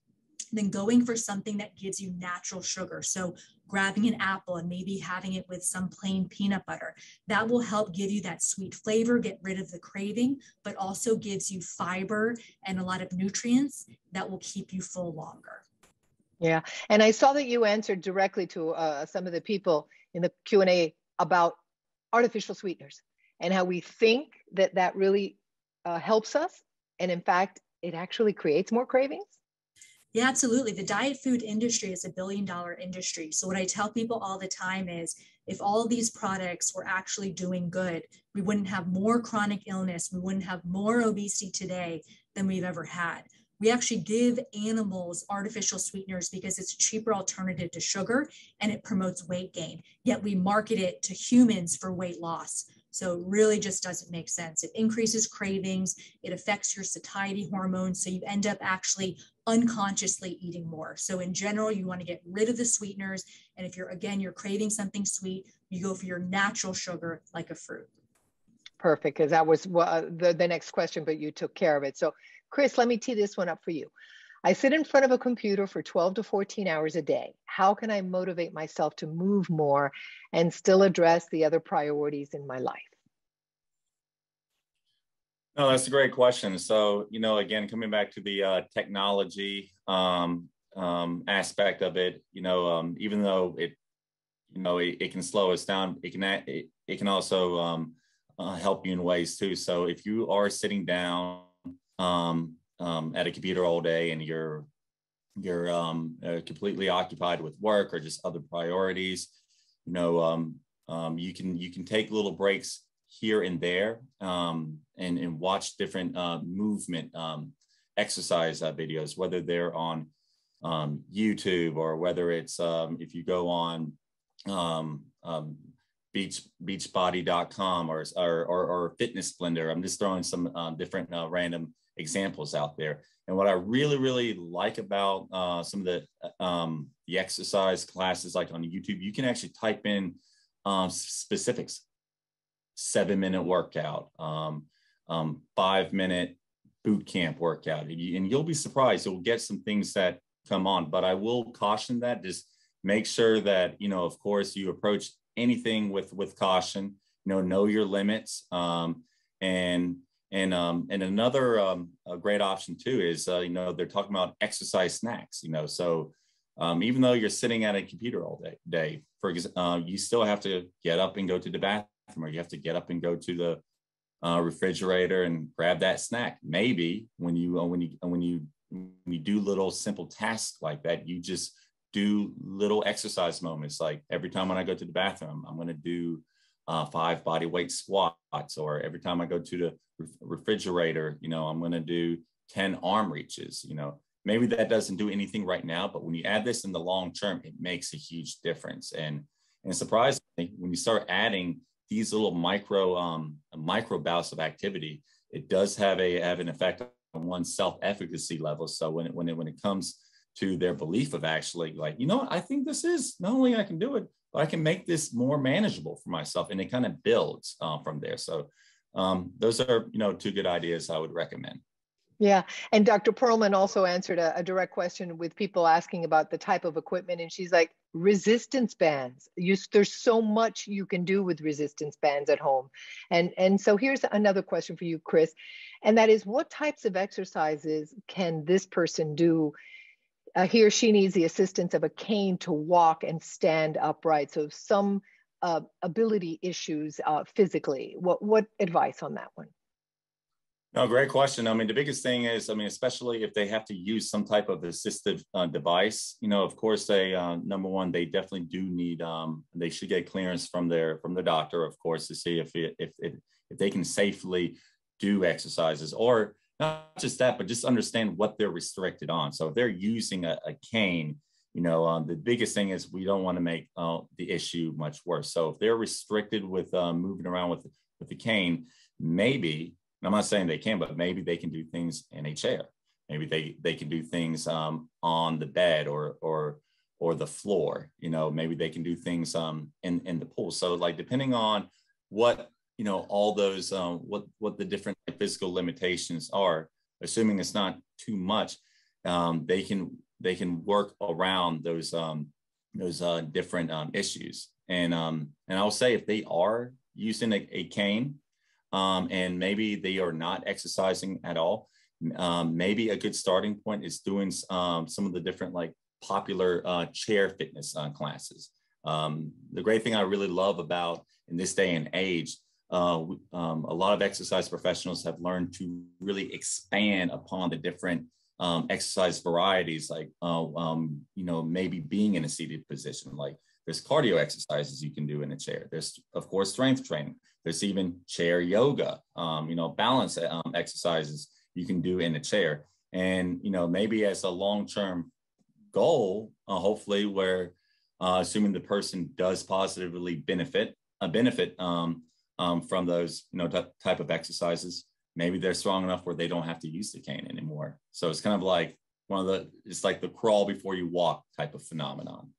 then going for something that gives you natural sugar. So grabbing an apple and maybe having it with some plain peanut butter. That will help give you that sweet flavor, get rid of the craving, but also gives you fiber and a lot of nutrients that will keep you full longer. Yeah, and I saw that you answered directly to uh, some of the people in the Q&A about artificial sweeteners and how we think that that really uh, helps us. And in fact, it actually creates more cravings. Yeah, absolutely. The diet food industry is a billion dollar industry. So, what I tell people all the time is if all these products were actually doing good, we wouldn't have more chronic illness, we wouldn't have more obesity today than we've ever had. We actually give animals artificial sweeteners because it's a cheaper alternative to sugar and it promotes weight gain. Yet we market it to humans for weight loss. So it really just doesn't make sense. It increases cravings, it affects your satiety hormones. So you end up actually unconsciously eating more. So in general, you want to get rid of the sweeteners. And if you're, again, you're craving something sweet, you go for your natural sugar like a fruit. Perfect, because that was uh, the, the next question, but you took care of it. So Chris, let me tee this one up for you. I sit in front of a computer for 12 to 14 hours a day. How can I motivate myself to move more and still address the other priorities in my life? No, that's a great question. So, you know, again, coming back to the uh, technology um, um, aspect of it, you know, um, even though it, you know, it, it, can slow us down, it can it, it can also um, uh, help you in ways too. So, if you are sitting down um, um, at a computer all day and you're you're uh, completely occupied with work or just other priorities, you know, you can you can take little breaks here and there um, and, and watch different uh, movement um, exercise uh, videos, whether they're on um, YouTube or whether it's um, if you go on um, um, beach beachbody.com or, or, or, or fitness blender. I'm just throwing some um, different uh, random examples out there. And what I really, really like about uh, some of the um, the exercise classes, like on YouTube, you can actually type in um, specifics: seven minute workout, um, um, five minute boot camp workout, and, you, you'll be surprised. You'll get some things that come on. But I will caution that just make sure that you know, of course, you approach anything with with caution. You know, know your limits, um, and and um, and another um, great option too is uh, you know they're talking about exercise snacks. You know, so um, even though you're sitting at a computer all day, day for uh, you still have to get up and go to the bathroom, or you have to get up and go to the uh, refrigerator and grab that snack. Maybe when you uh, when you when you when you do little simple tasks like that, you just do little exercise moments. Like every time when I go to the bathroom, I'm going to do uh, five body weight squats, or every time I go to the refrigerator, you know, I'm going to do 10 arm reaches, you know, maybe that doesn't do anything right now, but when you add this in the long term, it makes a huge difference. And, and surprisingly, when you start adding these little micro, um, micro bouts of activity, it does have a, have an effect on one's self-efficacy level. So when it, when it, when it comes to their belief of actually like, you know, what, I think this is not only I can do it, but I can make this more manageable for myself. And it kind of builds uh, from there. So um, those are, you know, two good ideas I would recommend. Yeah, and Dr. Pearlman also answered a, a, direct question with people asking about the type of equipment, and she's like, resistance bands. You, there's so much you can do with resistance bands at home, and and so here's another question for you, Chris, and that is, what types of exercises can this person do uh, he or she needs the assistance of a cane to walk and stand upright. So some uh, ability issues uh, physically. What what advice on that one? No, great question. I mean, the biggest thing is, I mean, especially if they have to use some type of assistive uh, device, you know, of course, they uh, number one, they definitely do need, um, they should get clearance from their from the doctor, of course, to see if it, if it, if they can safely do exercises, or not just that, but just understand what they're restricted on. So if they're using a, a cane, you know, um, the biggest thing is we don't want to make uh, the issue much worse. So if they're restricted with uh, moving around with with the cane, maybe I'm not saying they can, but maybe they can do things in a chair. Maybe they they can do things um, on the bed or or or the floor. You know, maybe they can do things um, in in the pool. So like depending on what you know all those um, what what the different physical limitations are, assuming it's not too much, um, they can they can work around those um, those uh, different um, issues. And um, and I'll say if they are using a, a cane, um, and maybe they are not exercising at all, um, maybe a good starting point is doing um, some of the different like popular uh, chair fitness uh, classes. Um, the great thing I really love about in this day and age, uh, um, a lot of exercise professionals have learned to really expand upon the different um, exercise varieties, like uh, you know maybe being in a seated position, like there's cardio exercises you can do in a chair. There's, of course, strength training. There's even chair yoga, um, you know, balance um, exercises you can do in a chair. And, you know, maybe as a long-term goal, uh, hopefully where, uh, assuming the person does positively benefit, uh, benefit um, um, from those, you know, t- type of exercises, maybe they're strong enough where they don't have to use the cane anymore. So it's kind of like one of the, it's like the crawl before you walk type of phenomenon.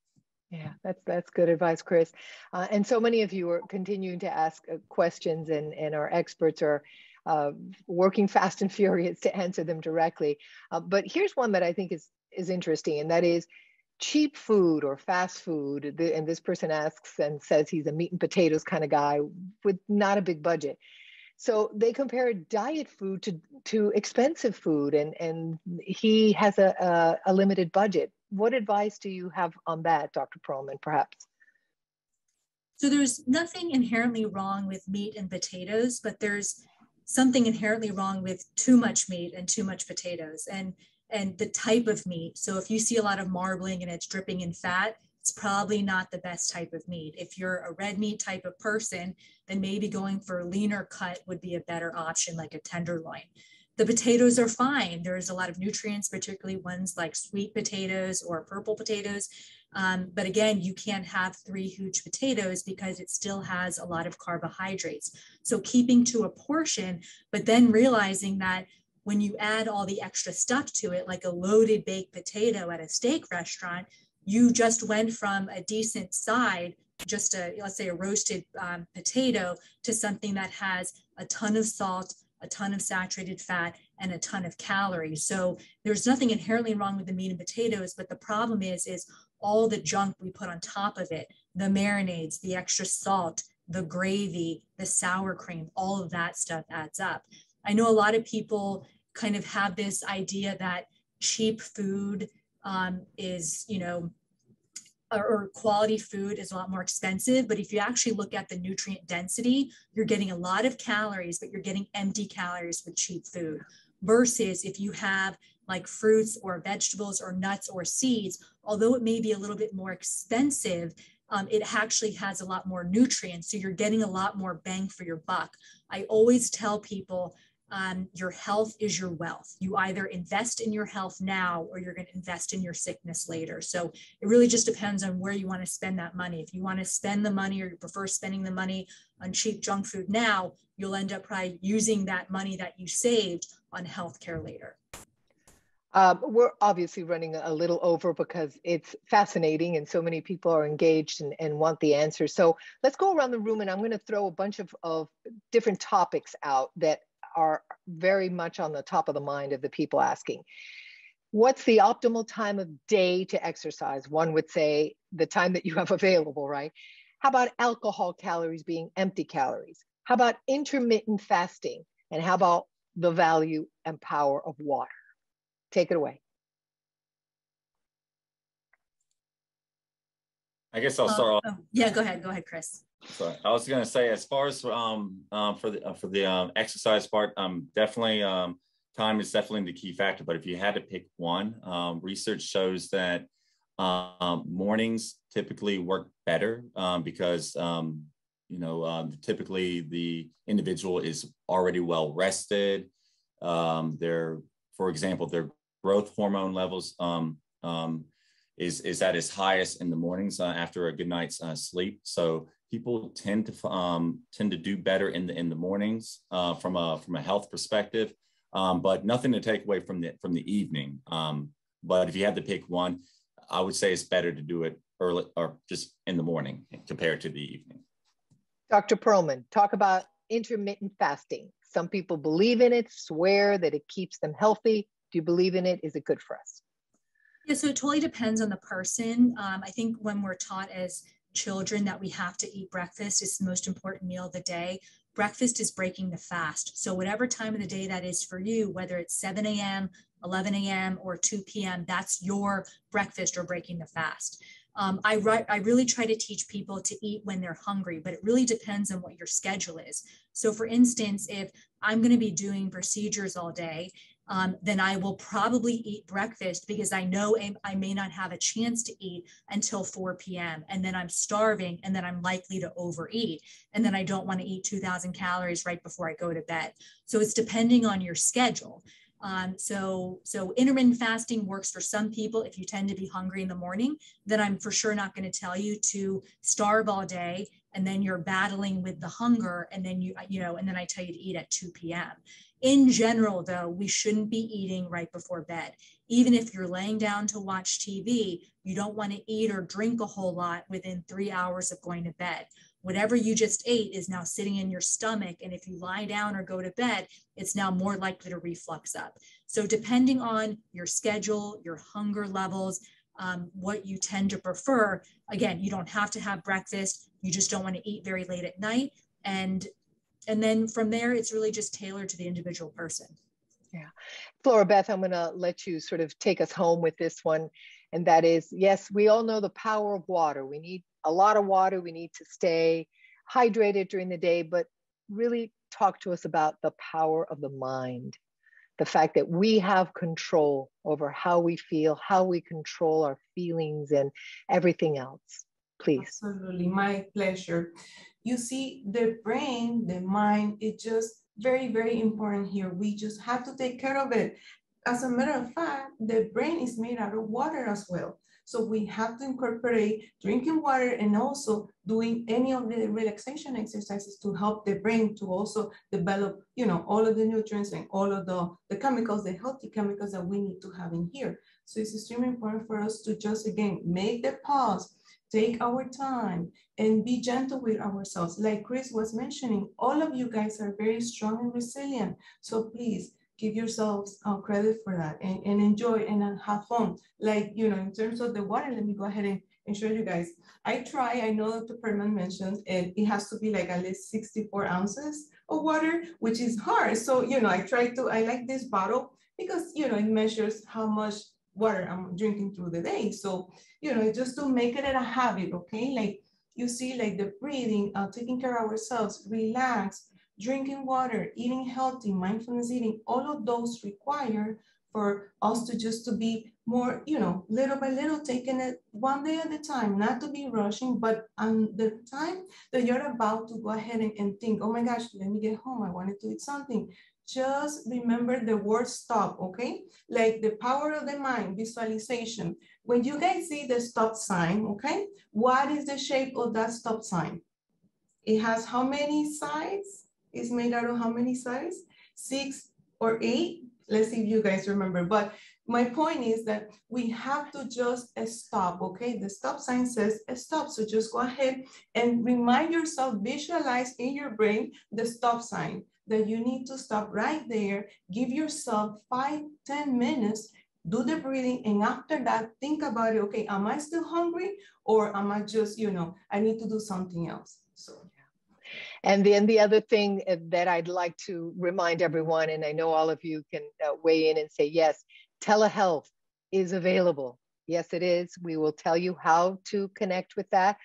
Yeah, that's that's good advice, Chris. Uh, and so many of you are continuing to ask uh, questions, and and our experts are uh, working fast and furious to answer them directly. Uh, but here's one that I think is is interesting, and that is cheap food or fast food. The, and this person asks and says he's a meat and potatoes kind of guy with not a big budget. So they compare diet food to to expensive food, and and he has a, a, a limited budget what advice do you have on that, Dr. Pearlman, perhaps? So there's nothing inherently wrong with meat and potatoes, but there's something inherently wrong with too much meat and too much potatoes and and the type of meat. So if you see a lot of marbling and it's dripping in fat, it's probably not the best type of meat. If you're a red meat type of person, then maybe going for a leaner cut would be a better option, like a tenderloin the potatoes are fine. There's a lot of nutrients, particularly ones like sweet potatoes or purple potatoes. Um, but again, you can't have three huge potatoes because it still has a lot of carbohydrates. So keeping to a portion, but then realizing that when you add all the extra stuff to it, like a loaded baked potato at a steak restaurant, you just went from a decent side, just a, let's say a roasted um, potato to something that has a ton of salt, a ton of saturated fat, and a ton of calories. So there's nothing inherently wrong with the meat and potatoes, but the problem is, is all the junk we put on top of it, the marinades, the extra salt, the gravy, the sour cream, all of that stuff adds up. I know a lot of people kind of have this idea that cheap food um, is, you know, or quality food is a lot more expensive. But if you actually look at the nutrient density, you're getting a lot of calories, but you're getting empty calories with cheap food. Versus if you have like fruits or vegetables or nuts or seeds, although it may be a little bit more expensive, um, it actually has a lot more nutrients. So you're getting a lot more bang for your buck. I always tell people um, your health is your wealth. You either invest in your health now or you're going to invest in your sickness later. So it really just depends on where you want to spend that money. If you want to spend the money or you prefer spending the money on cheap junk food now, you'll end up probably using that money that you saved on healthcare later. Um, we're obviously running a little over because it's fascinating and so many people are engaged and, and want the answers. So let's go around the room and I'm going to throw a bunch of, of different topics out that are very much on the top of the mind of the people asking. What's the optimal time of day to exercise? One would say the time that you have available, right? How about alcohol calories being empty calories? How about intermittent fasting? And how about the value and power of water? Take it away. I guess I'll start oh, off. Oh. Yeah, go ahead. Go ahead, Chris. So I was going to say, as far as um, um for the uh, for the um, exercise part, um, definitely um, time is definitely the key factor. But if you had to pick one, um, research shows that um, mornings typically work better um, because um, you know um, typically the individual is already well rested. Um, their, for example, their growth hormone levels um, is is at its highest in the mornings uh, after a good night's uh, sleep. So people tend to um, tend to do better in the in the mornings uh, from a from a health perspective. Um, but nothing to take away from the from the evening. Um, but if you had to pick one, I would say it's better to do it early or just in the morning compared to the evening. Dr. Pearlman, talk about intermittent fasting. Some people believe in it, swear that it keeps them healthy. Do you believe in it? Is it good for us? Yeah, so it totally depends on the person. Um, I think when we're taught as children that we have to eat breakfast, it's the most important meal of the day. Breakfast is breaking the fast. So, whatever time of the day that is for you, whether it's 7 a.m., 11 a.m., or 2 p.m., that's your breakfast or breaking the fast. Um, I, I really try to teach people to eat when they're hungry, but it really depends on what your schedule is. So, for instance, if I'm going to be doing procedures all day um, then I will probably eat breakfast because I know I may not have a chance to eat until 4 p.m. And then I'm starving and then I'm likely to overeat. And then I don't want to eat 2000 calories right before I go to bed. So it's depending on your schedule. Um, so, so intermittent fasting works for some people. If you tend to be hungry in the morning, then I'm for sure not going to tell you to starve all day and then you're battling with the hunger and then you, you know, and then I tell you to eat at 2 p.m. In general, though, we shouldn't be eating right before bed. Even if you're laying down to watch TV, you don't want to eat or drink a whole lot within three hours of going to bed. Whatever you just ate is now sitting in your stomach. And if you lie down or go to bed, it's now more likely to reflux up. So, depending on your schedule, your hunger levels, um, what you tend to prefer, again, you don't have to have breakfast. You just don't want to eat very late at night. And and then from there, it's really just tailored to the individual person. Yeah. Flora Beth, I'm going to let you sort of take us home with this one. And that is yes, we all know the power of water. We need a lot of water. We need to stay hydrated during the day, but really talk to us about the power of the mind. The fact that we have control over how we feel, how we control our feelings, and everything else. Please. Absolutely. My pleasure you see the brain, the mind, it's just very, very important here. We just have to take care of it. As a matter of fact, the brain is made out of water as well. So we have to incorporate drinking water and also doing any of the relaxation exercises to help the brain to also develop, you know, all of the nutrients and all of the, the chemicals, the healthy chemicals that we need to have in here. So it's extremely important for us to just, again, make the pause, take our time and be gentle with ourselves. Like Chris was mentioning, all of you guys are very strong and resilient. So please give yourselves uh, credit for that and, and enjoy and uh, have fun. Like, you know, in terms of the water, let me go ahead and, and show you guys. I try, I know Dr. Pearlman mentioned, and it has to be like at least 64 ounces of water, which is hard. So, you know, I try to, I like this bottle because, you know, it measures how much water I'm drinking through the day. So, you know, just to make it a habit, okay? Like you see, like the breathing, uh, taking care of ourselves, relax, drinking water, eating healthy, mindfulness eating, all of those require for us to just to be more, you know, little by little, taking it one day at a time, not to be rushing, but on the time that you're about to go ahead and, and think, oh my gosh, let me get home. I wanted to eat something just remember the word stop, okay? Like the power of the mind, visualization. When you guys see the stop sign, okay? What is the shape of that stop sign? It has how many sides? It's made out of how many sides? Six or eight? Let's see if you guys remember. But my point is that we have to just stop, okay? The stop sign says stop. So just go ahead and remind yourself, visualize in your brain the stop sign that you need to stop right there, give yourself five, ten minutes, do the breathing, and after that, think about it, okay, am I still hungry or am I just, you know, I need to do something else, so. And then the other thing uh, that I'd like to remind everyone, and I know all of you can uh, weigh in and say yes, telehealth is available. Yes, it is. We will tell you how to connect with that.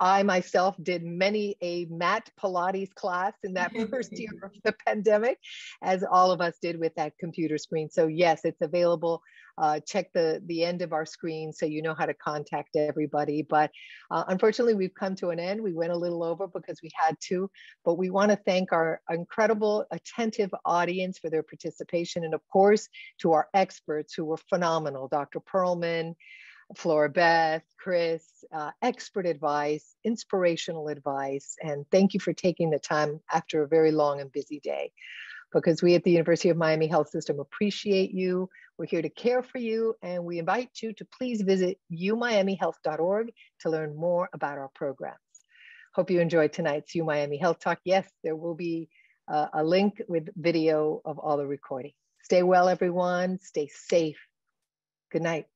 I myself did many a mat Pilates class in that first year of the pandemic, as all of us did with that computer screen. So yes, it's available. Uh, check the the end of our screen so you know how to contact everybody. But uh, unfortunately, we've come to an end. We went a little over because we had to, but we want to thank our incredible, attentive audience for their participation, and of course to our experts who were phenomenal, Dr. Pearlman. Flora Beth, Chris, uh, expert advice, inspirational advice, and thank you for taking the time after a very long and busy day. Because we at the University of Miami Health System appreciate you. We're here to care for you, and we invite you to please visit umiamihealth.org to learn more about our programs. Hope you enjoyed tonight's U Miami Health Talk. Yes, there will be uh, a link with video of all the recording. Stay well, everyone. Stay safe. Good night.